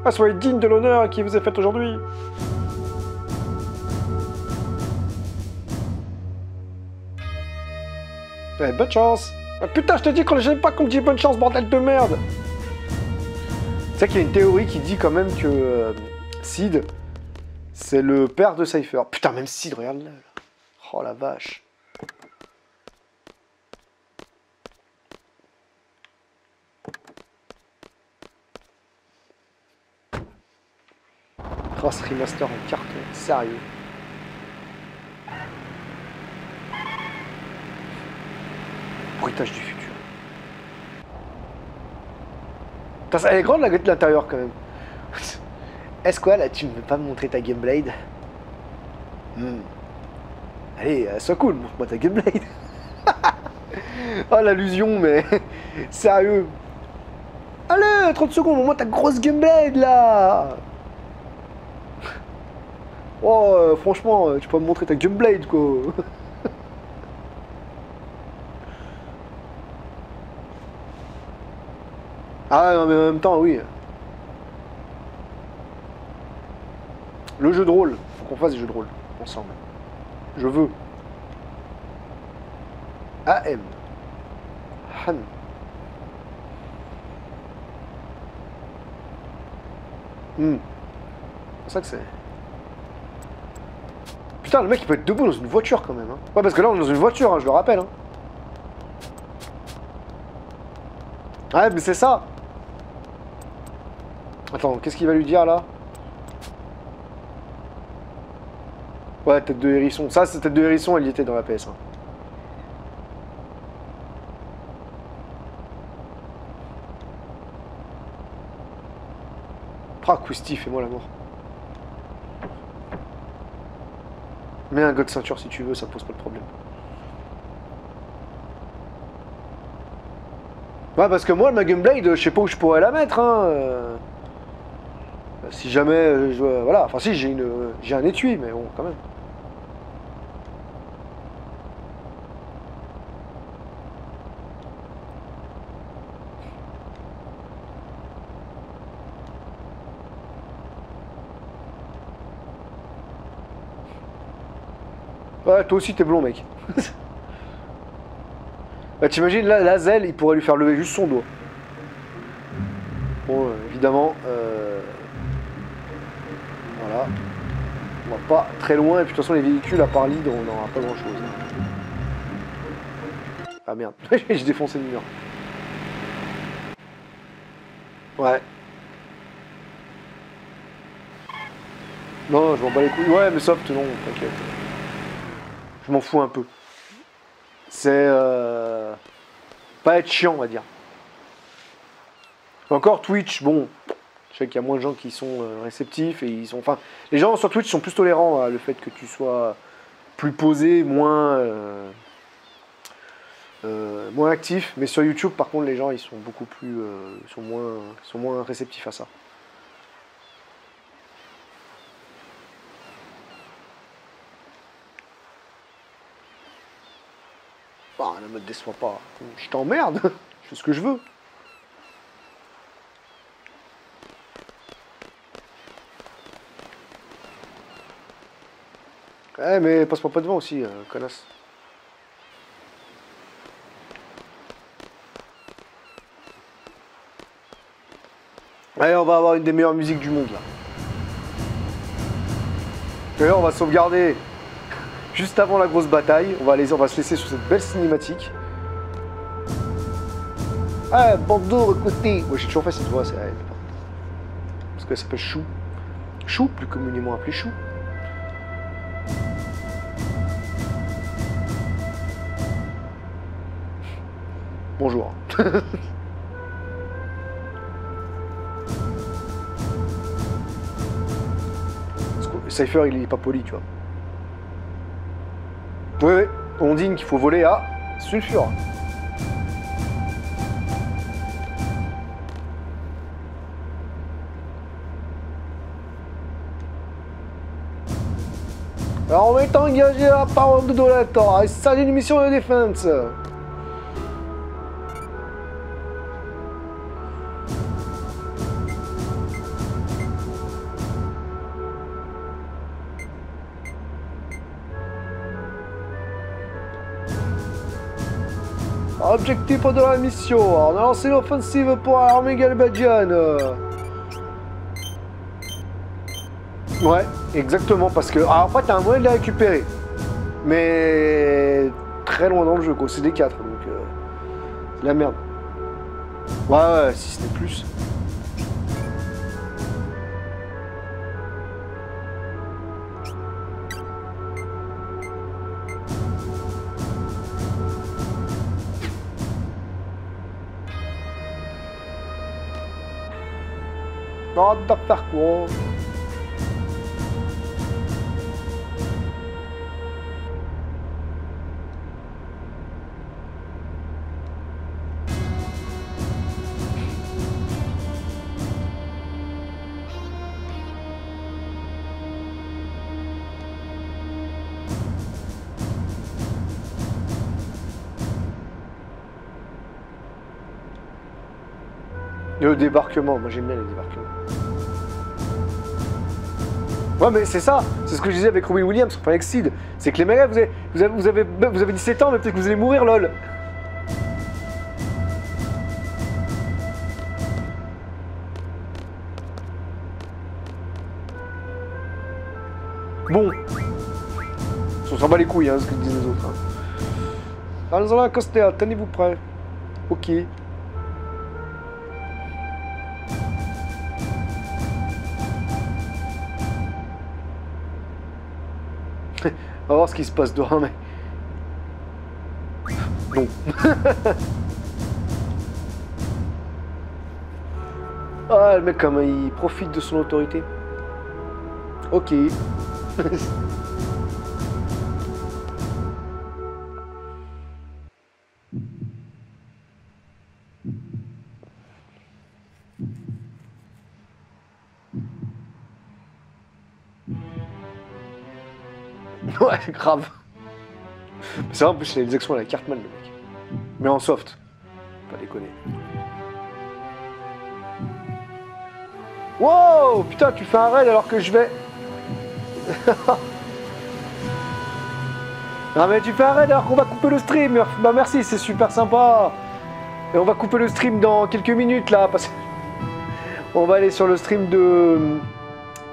Ah, soyez digne de l'honneur qui vous est fait aujourd'hui. Ouais, bonne chance. Ah, putain, je te dis que j'aime pas qu'on me dit bonne chance, bordel de merde. C'est vrai qu'il y a une théorie qui dit quand même que euh, Sid, c'est le père de Cypher. Putain, même Sid, regarde là. Oh la vache. Remaster en carton, sérieux. Bruitage du futur. elle est grande la gueule de l'intérieur quand même. Est-ce quoi là tu ne veux pas me montrer ta Gameblade? Hmm. Allez, euh, sois cool, montre-moi ta Gunblade. oh l'allusion, mais sérieux. Allez, 30 secondes, montre-moi ta grosse Gunblade là. Oh, euh, franchement, euh, tu peux me montrer ta Gunblade quoi. ah non, mais en même temps, oui. Le jeu de rôle, faut qu'on fasse des jeux de rôle ensemble. Je veux. AM. Han. Hmm. C'est ça que c'est. Putain, le mec il peut être debout dans une voiture quand même. Hein. Ouais, parce que là on est dans une voiture, hein, je le rappelle. Hein. Ouais, mais c'est ça. Attends, qu'est-ce qu'il va lui dire là? Ouais, tête de hérisson. Ça, c'est tête de hérisson, elle y était dans la PS1. Ah, Quisty, fais-moi la mort. Mets un god ceinture si tu veux, ça pose pas de problème. Ouais, parce que moi, ma Gunblade, je sais pas où je pourrais la mettre, hein. Euh. Si jamais euh, je... Voilà, enfin si, j'ai une... j'ai un étui, mais bon, quand même. Ouais, toi aussi t'es blond, mec. bah, t'imagines, là, la zèle, il pourrait lui faire lever juste son doigt. Bon, euh, évidemment, euh, voilà. On va pas très loin, et puis de toute façon, les véhicules, à part l'hydre, on n'aura pas grand chose. Ah merde, j'ai défoncé le mur. Ouais. Non, je m'en bats les couilles. Ouais, mais soft, non, t'inquiète je m'en fous un peu. C'est euh, pas être chiant, on va dire. Encore Twitch, bon, je sais qu'il y a moins de gens qui sont euh, réceptifs et ils sont, enfin, les gens sur Twitch sont plus tolérants à le fait que tu sois plus posé, moins, euh, moins actif. Mais sur YouTube, par contre, les gens ils sont beaucoup plus, sont moins, sont moins réceptifs à ça. Me déçois pas. Je t'emmerde. Je fais ce que je veux. Eh, mais passe-moi pas devant aussi, euh, connasse. Allez, on va avoir une des meilleures musiques du monde là. D'ailleurs, on va sauvegarder juste avant la grosse bataille. On va, on va se laisser sur cette belle cinématique. Ah, Bordeaux, côté. Ouais, j'ai toujours fait cette voix, c'est Parce qu'elle s'appelle Chou. Chou, plus communément appelé Chou. Bonjour. Cypher, il est pas poli, tu vois. Oui, oui. On dit qu'il faut voler à sulfure. Alors on est engagé à la parole de Donator. Il s'agit d'une mission de défense. Objectif de la mission, on a lancé l'offensive pour l'armée galbadienne. Ouais, exactement, parce que... Alors, après, t'as un moyen de la récupérer. Mais... Très loin dans le jeu, quoi. C'est des 4, donc... Euh, c'est la merde. Ouais, ouais, si c'était plus. parcours. Le débarquement, moi j'aime bien les débarquements. Ouais, mais c'est ça, c'est ce que je disais avec Robin Williams, enfin avec Sid. C'est que les mecs, vous avez, vous, avez, vous, avez, vous avez 17 ans, mais peut-être que vous allez mourir, lol. Bon. On s'en bat les couilles, hein, ce que disent les autres. Hein. Allons là, Coster, tenez-vous prêts. Ok. On va voir ce qui se passe dehors, mais... Non. ah, le mec, comme il profite de son autorité. Ok. grave. C'est vrai, en plus, des actions à la Cartman, le mec. Mais en soft. Pas déconner. Wow Putain, tu fais un raid alors que je vais... non mais tu fais un raid alors qu'on va couper le stream Bah merci, c'est super sympa Et on va couper le stream dans quelques minutes là, parce On va aller sur le stream de...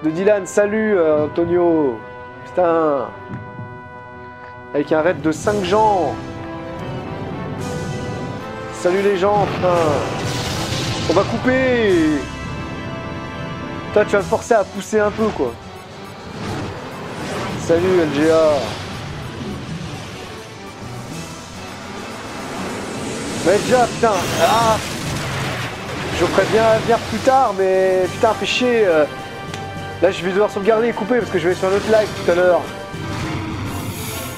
De Dylan. Salut euh, Antonio Putain Avec un raid de 5 gens. Salut les gens, putain. On va couper. Toi tu vas me forcer à pousser un peu quoi. Salut LGA Mais LGA putain. Ah. Je ferais bien venir plus tard mais putain fais chier. Euh. Là, je vais devoir sauvegarder et couper parce que je vais sur un autre live tout à l'heure.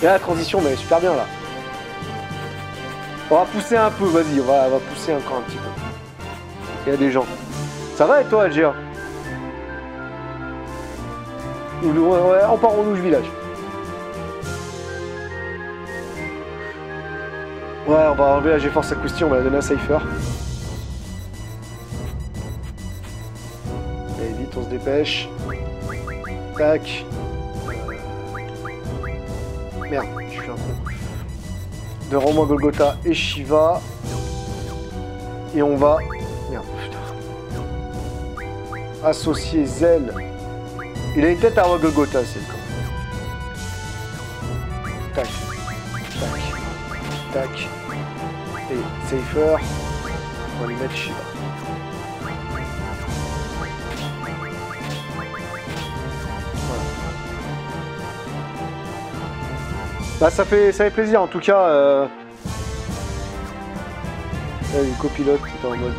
Et là, la transition, mais super bien là. On va pousser un peu, vas-y, on va, pousser encore un petit peu. Il y a des gens. Ça va et toi, Algérie On part en louche village. Ouais, on va enlever la GeForce Acoustique, on va la donner à Cypher. Allez, vite, on se dépêche. Tac. Merde, je suis un con. De Romain Golgotha et Shiva. Et on va... Merde, putain. Associer Zel. Il a une tête à Golgotha, c'est con. Tac. Tac. Tac. Et Safer. On va lui mettre Shiva. Bah ça fait ça fait plaisir en tout cas. Euh... le copilote qui est en mode.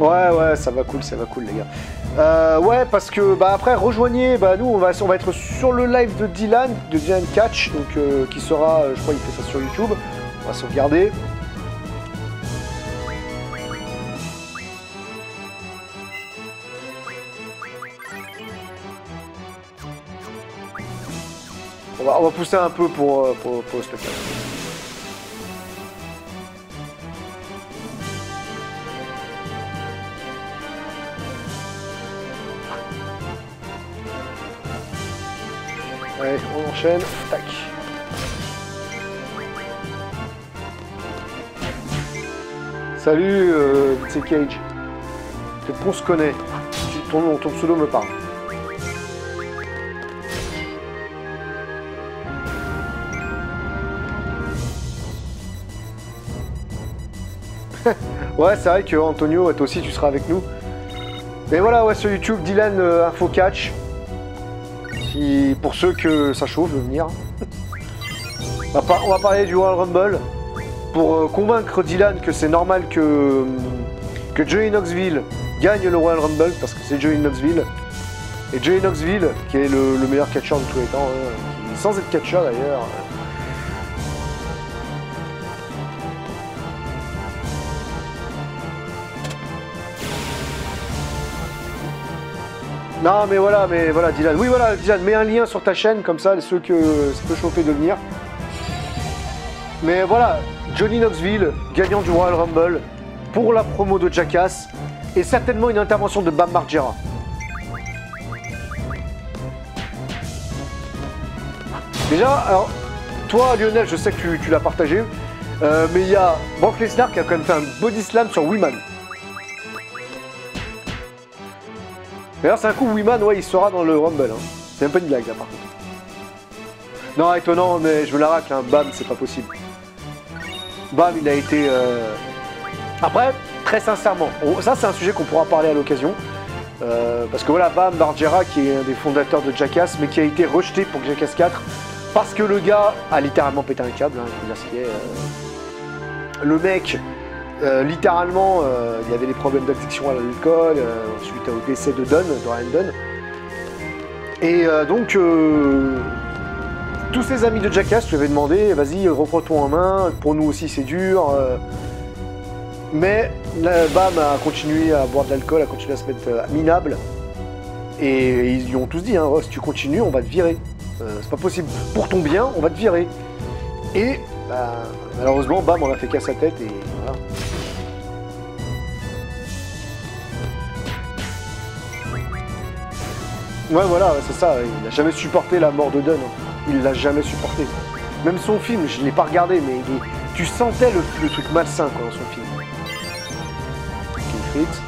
ouais ouais ça va cool, ça va cool les gars. Euh, ouais parce que bah après rejoignez, bah nous on va on va être sur le live de Dylan, de Dylan Catch, donc euh, qui sera, je crois il fait ça sur YouTube. On va sauvegarder. On va pousser un peu pour, euh, pour, pour le spectacle. Allez, on enchaîne. Tac. Salut, euh, c'est Cage. Peut-être qu'on se connaît. Ton, ton pseudo me parle. Ouais, c'est vrai que Antonio, toi aussi, tu seras avec nous. Mais voilà, ouais, sur YouTube, Dylan euh, Info Catch. Si, pour ceux que ça chauffe de venir. on, va parler du Royal Rumble. Pour euh, convaincre Dylan que c'est normal que, que Joey Knoxville gagne le Royal Rumble, parce que c'est Joey Knoxville. Et Joey Knoxville, qui est le, meilleur catcheur de tous les temps, hein, sans être catcheur d'ailleurs. Non, mais voilà, mais voilà, Dylan. Oui, voilà, Dylan, mets un lien sur ta chaîne, comme ça, ceux que ça peut chauffer de venir. Mais voilà, Johnny Knoxville, gagnant du Royal Rumble. pour la promo de Jackass et certainement une intervention de Bam Margera. Déjà, alors, toi Lionel, je sais que tu, l'as partagé, euh, mais il y a Brock Lesnar qui a quand même fait un body slam sur Wiman. D'ailleurs, c'est un coup, Wiman, ouais, il sera dans le Rumble. Hein. C'est même pas une blague là par contre. Non, étonnant, mais je me la racle, hein. Bam, c'est pas possible. Bam, il a été. euh, Après, très sincèrement, ça c'est un sujet qu'on pourra parler à l'occasion. Euh, parce que voilà, Bam Margera, qui est un des fondateurs de Jackass, mais qui a été rejeté pour Jackass 4, parce que le gars a littéralement pété un câble, hein, il faut dire ce qu'il est. euh. Le mec, euh, littéralement, euh, il y avait des problèmes d'addiction à l'alcool, euh, suite au décès de Dunn, de Ryan Dunn. Et euh, donc, tous ses amis de Jackass lui avaient demandé, vas-y, reprends-toi en main, pour nous aussi c'est dur. Mais Bam a continué à boire de l'alcool, a continué à se mettre minable. Et ils lui ont tous dit, hein, si tu continues, on va te virer. C'est pas possible. Pour ton bien, on va te virer. Et bah, malheureusement, Bam en a fait qu'à sa tête et voilà. Ouais, voilà, c'est ça. Il n'a jamais supporté la mort de Dunn. Il l'a jamais supporté. Même son film, je ne l'ai pas regardé, mais il est- tu sentais le, truc malsain quoi, dans son film. King Fritz.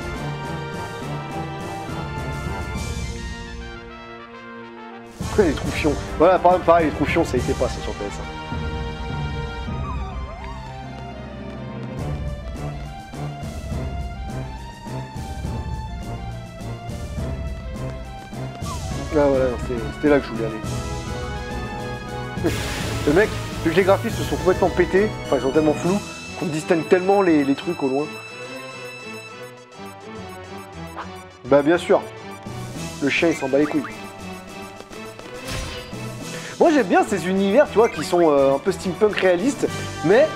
les troufions. Voilà, pareil, les troufions, ça a pas ça sur PS1. Ah c'était là que je voulais aller. Le mec, vu que les graphismes se sont complètement pétés, enfin ils sont tellement flous, qu'on distingue tellement les, trucs au loin. Bah bien sûr, le chien il s'en bat les couilles. Moi j'aime bien ces univers, tu vois, qui sont euh, un peu steampunk réalistes, mais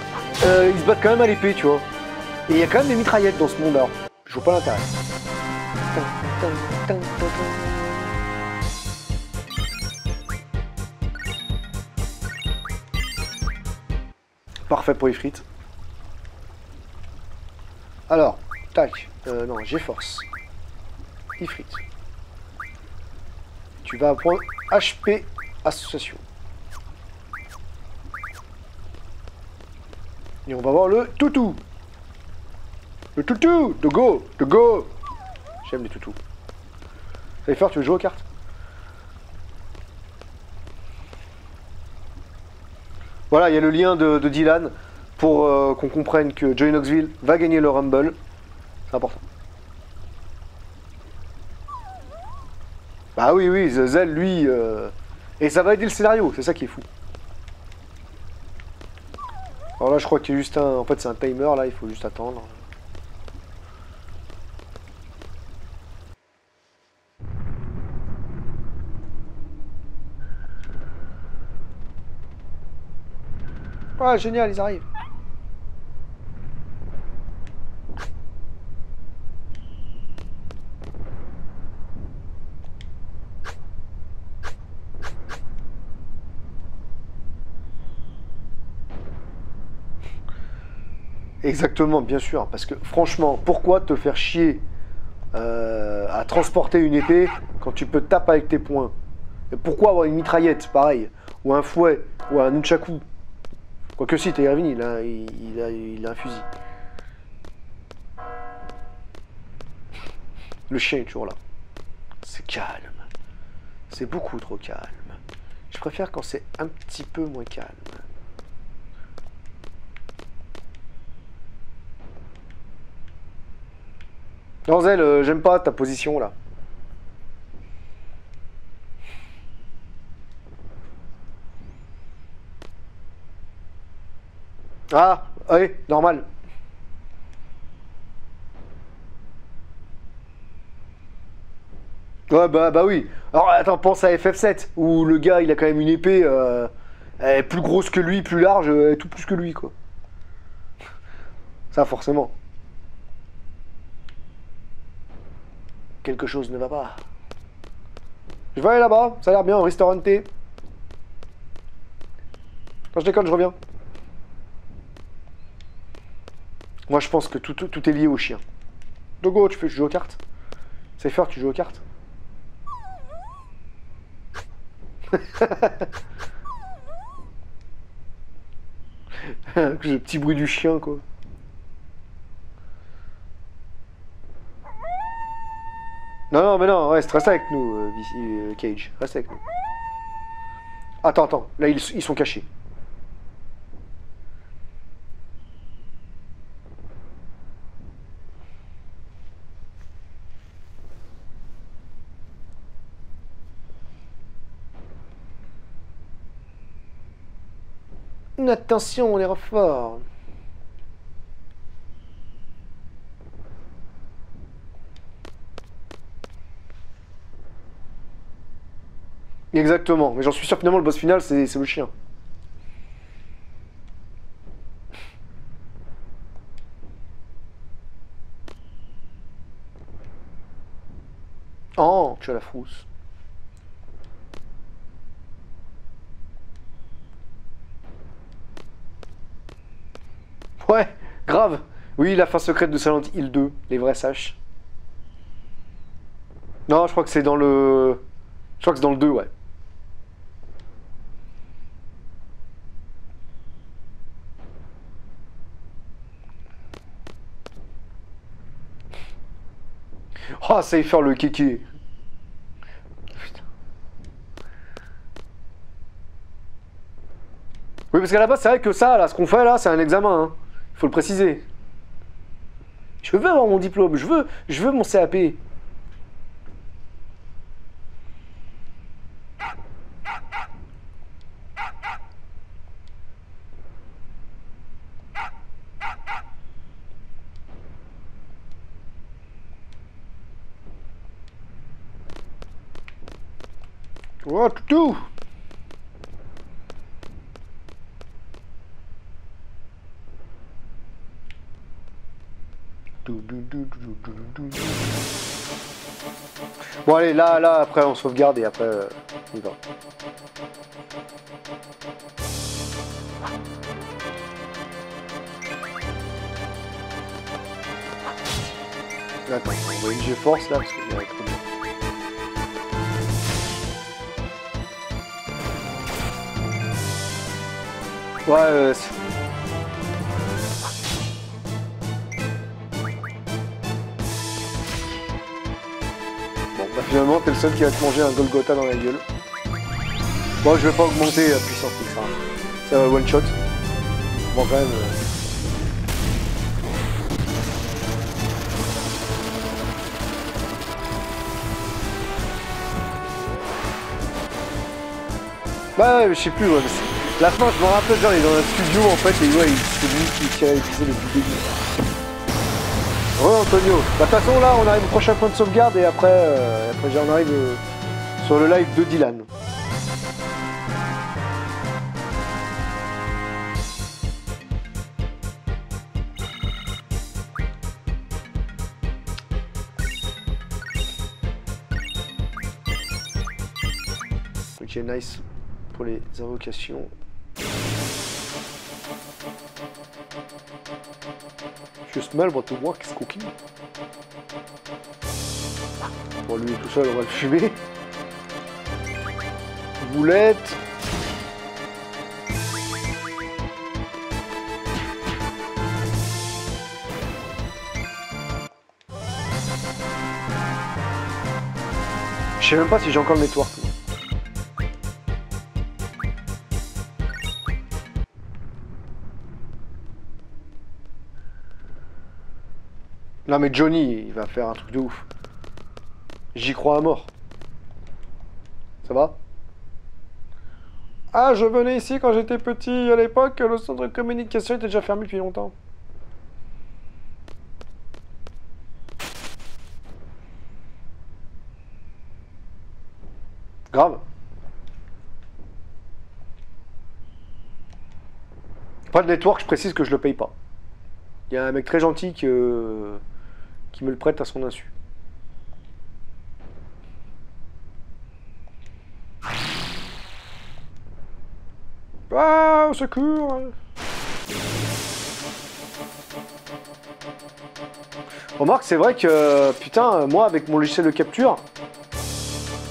euh, ils se battent quand même à l'épée, tu vois. Et il y a quand même des mitraillettes dans ce monde, alors je vois pas l'intérêt. Parfait pour les frites. Alors, tac, euh, non, GeForce. Ifrit. Tu vas point HP Association. Et on va voir le toutou. Le toutou de go, de go. J'aime les toutous. Allez faire, tu veux jouer aux cartes? Voilà, il y a le lien de, Dylan pour euh, qu'on comprenne que Joey Knoxville va gagner le Rumble. C'est important. Bah oui, oui, The Zell, lui... euh, Et ça va aider le scénario, c'est ça qui est fou. Alors là, je crois qu'il y a juste un... En fait, c'est un timer, là, il faut juste attendre. Ah, génial, ils arrivent. Exactement, bien sûr. Parce que franchement, pourquoi te faire chier euh, à transporter une épée quand tu peux taper avec tes poings? Et pourquoi avoir une mitraillette, pareil Ou un fouet Ou un nunchaku? Quoique si, t'es Irvine, il a, il, a, un fusil. Le chien est toujours là. C'est calme. C'est beaucoup trop calme. Je préfère quand c'est un petit peu moins calme. Danzel, euh, j'aime pas ta position là. Ah, oui, normal. Ouais, bah, bah oui. Alors attends, pense à FF7, où le gars il a quand même une épée euh, elle est plus grosse que lui, plus large, euh, tout plus que lui quoi. Ça forcément. Quelque chose ne va pas. Je vais aller là-bas, ça a l'air bien, au restaurant thé. Non, je déconne, je reviens. Moi, je pense que tout, est lié au chien. Dogo, tu peux jouer aux cartes? Cypher, tu joues aux cartes? Le petit bruit du chien, quoi. Non, non, mais non, reste, reste avec nous, euh, euh, Cage. Reste avec nous. Attends, attends. Là, ils, ils sont cachés. Attention, les renforts. Exactement, mais j'en suis sûr le boss final c'est le chien. Oh, tu as la frousse. Ouais, grave. Oui, la fin secrète de Silent Hill 2, les vrais saches. Non, je crois que c'est dans le. Je crois que c'est dans le 2, ouais. Oh, ça y faire le. Putain. Oui, parce qu'à la base, c'est vrai que ça, là, ce qu'on fait là, c'est un examen. hein. Faut le préciser. Je veux avoir mon diplôme, je veux, je veux mon CAP. Oh, toutou Bon allez, là, là, après on sauvegarde et après euh, on y va. Attends, on va une GeForce là parce y a trop bien. Ouais, euh, finalement, t'es le seul qui va te manger un Golgotha dans la gueule. Bon, je vais pas augmenter la puissance, ça, ça va one shot. Bon, quand même. euh, Bah ouais, je sais plus, ouais, La fin, je me rappelle, genre, il est dans un studio en fait, et ouais, c'est lui qui tirait depuis le début. Ouais, Antonio. Bah, de toute façon, là, on arrive au prochain point de sauvegarde, et après, euh, après on arrive euh, sur le live de Dylan. Ok, nice pour les invocations. Je smell what the work is cooking. Bon, lui tout seul, on va le fumer. Boulette. Je sais même pas si j'ai encore le network. Non mais Johnny, il va faire un truc de ouf. J'y crois à mort. Ça va? Ah, je venais ici quand j'étais petit. À l'époque, le centre de communication était déjà fermé depuis longtemps. Grave. Pas de network, je précise que je le paye pas. Il y a un mec très gentil que- qui me le prête à son insu. Ah, au secours Remarque, c'est vrai que, putain, moi, avec mon logiciel de capture,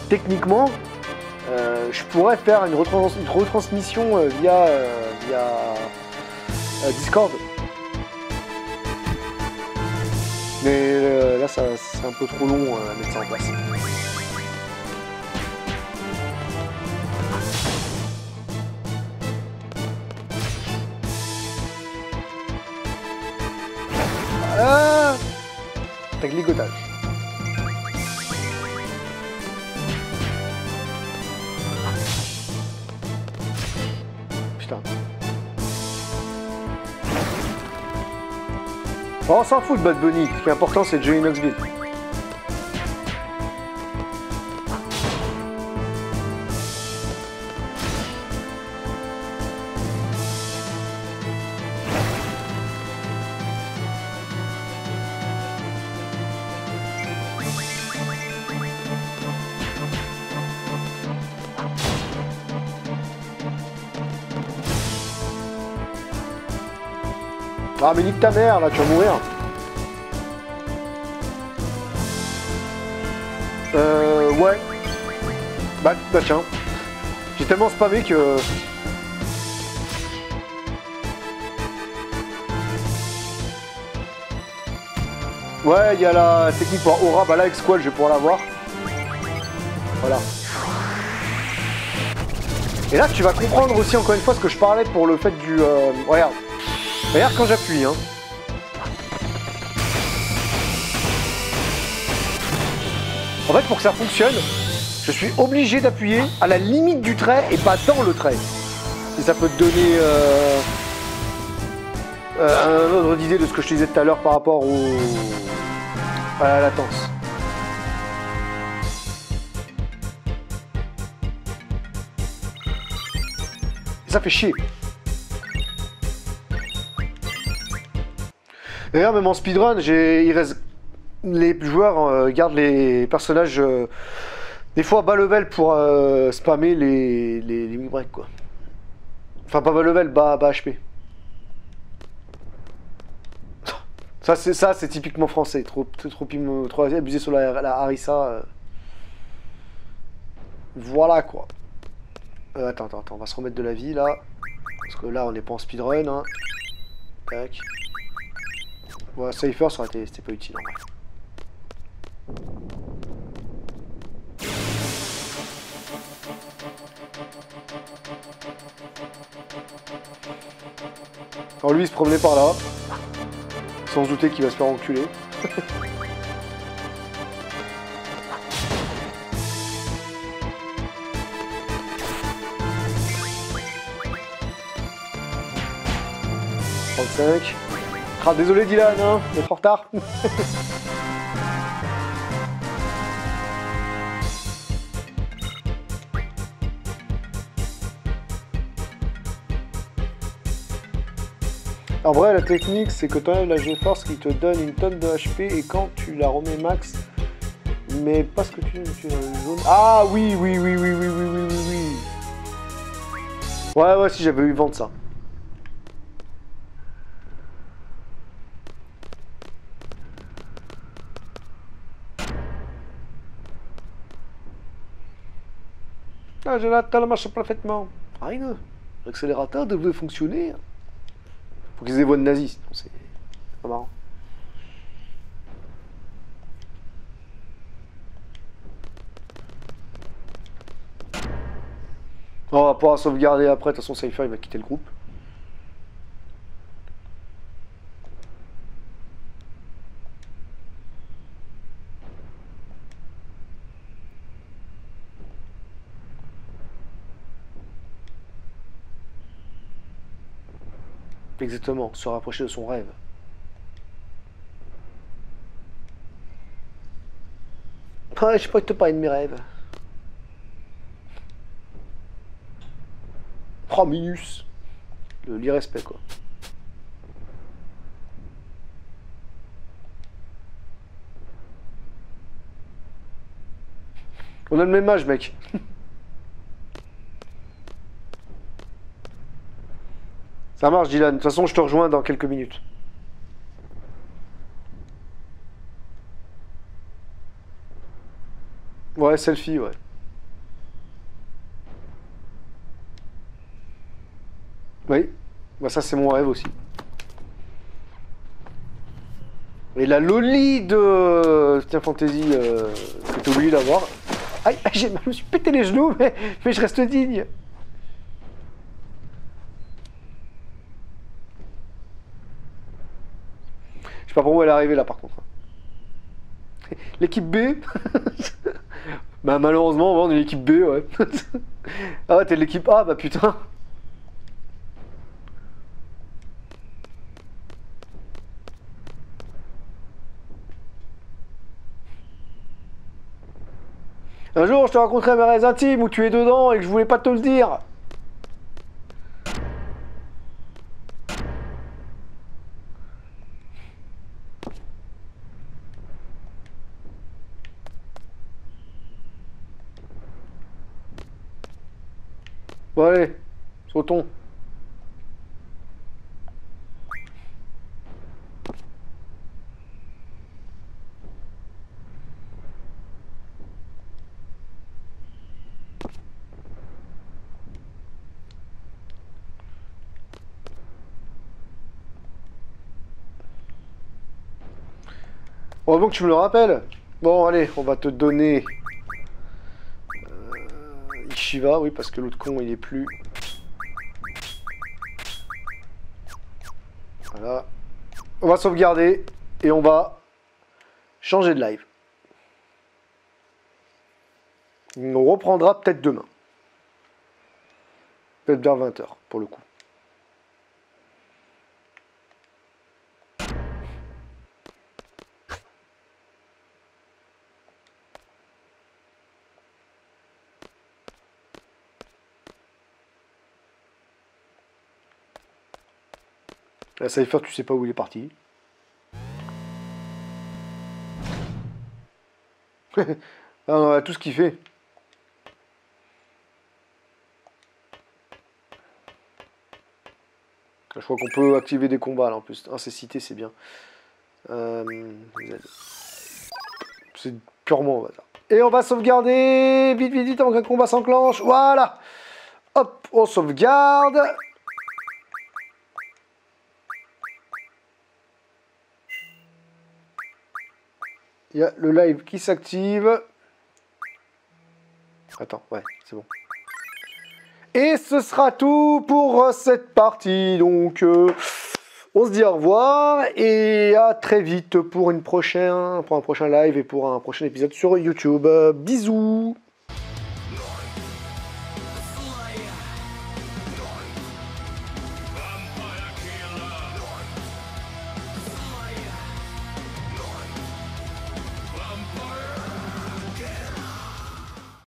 techniquement, euh, je pourrais faire une, retrans- une retransmission euh, via, euh, via Discord. Mais euh, là, ça- c'est un peu trop long euh, à mettre ça en place. Ah gligotage. Oh, on s'en fout de Bad Bunny. Ce qui est important, c'est Johnny Knoxville. Ah, mais nique ta mère, là, tu vas mourir. Euh, ouais. Bah, bah tiens. J'ai tellement spammé que... Ouais, il y a la technique pour Aura, bah là, avec Squall, je vais pouvoir l'avoir. Voilà. Et là, tu vas comprendre aussi, encore une fois, ce que je parlais pour le fait du... euh, Regarde. Regarde quand j'appuie, hein. En fait, pour que ça fonctionne, je suis obligé d'appuyer à la limite du trait et pas dans le trait. Et ça peut te donner euh, euh, un ordre d'idée de ce que je te disais tout à l'heure par rapport au, à la latence. Ça fait chier. D'ailleurs, même en speedrun, il les joueurs euh, gardent les personnages euh, des fois bas level pour euh, spammer les, les, les breaks, quoi. Enfin, pas bas level, bas, bas HP. Ça, c'est ça, c'est typiquement français. Trop, trop, trop, abusé sur la, la harissa. euh. Voilà, quoi. Attends, attends, attends, on va se remettre de la vie, là. Parce que là, on n'est pas en speedrun, hein. Tac. Ouais, Cypher, ça aurait été, c'était pas utile. Alors lui, se promenait par là, sans douter qu'il va se faire enculer. « 35. Ah, désolé Dylan, hein, d'être en retard. En vrai, la technique, c'est que tu enlèves la GeForce qui te donne une tonne de HP et quand tu la remets max, mais pas ce que tu tu jaune. Ah oui, oui, oui, oui, oui, oui, oui, oui, oui. Ouais, ouais, si j'avais eu vent de ça. Ah, Jonathan marche parfaitement. Rien. L'accélérateur devait fonctionner. Faut qu'ils aient voix de nazis, c'est pas marrant. On va pouvoir sauvegarder après, de toute façon Cypher il va quitter le groupe. Exactement, se rapprocher de son rêve. Ouais, je pas te parler de mes rêves. Oh, Minus. L'irrespect, quoi. On a le même âge, mec. Ça marche, Dylan. De toute façon, je te rejoins dans quelques minutes. Ouais, selfie, ouais. Oui, bah, ça c'est mon rêve aussi. Et la loli de Tiens Fantasy euh, que oublié d'avoir. Aïe, je me suis pété les genoux, mais je reste digne. Sais pas pour où elle est arrivée là par contre. L'équipe B Bah malheureusement on est l'équipe B ouais. ah ouais t'es de l'équipe A bah putain. Un jour, je te raconterai mes rêves intimes où tu es dedans et que je voulais pas te le dire. Bon allez, sautons. Heureusement que tu me le rappelles. Bon, allez, on va te donner... Euh, Ishiva, oui, parce que l'autre con, il est plus... Voilà. On va sauvegarder et on va changer de live. On reprendra peut-être demain. Peut-être vers 20h, pour le coup. La Cypher, tu sais pas où il est parti. ah, on a tout ce qu'il fait. Je crois qu'on peut activer des combats là en plus. Ah, c'est bien. Euh, c'est purement au. Et on va sauvegarder vite, vite, vite avant qu'un combat s'enclenche. Voilà. Hop, on sauvegarde. Il y a le live qui s'active. Attends, ouais, c'est bon. Et ce sera tout pour cette partie. Donc, euh, on se dit au revoir et à très vite pour, un prochain live et pour un prochain épisode sur YouTube. Euh, bisous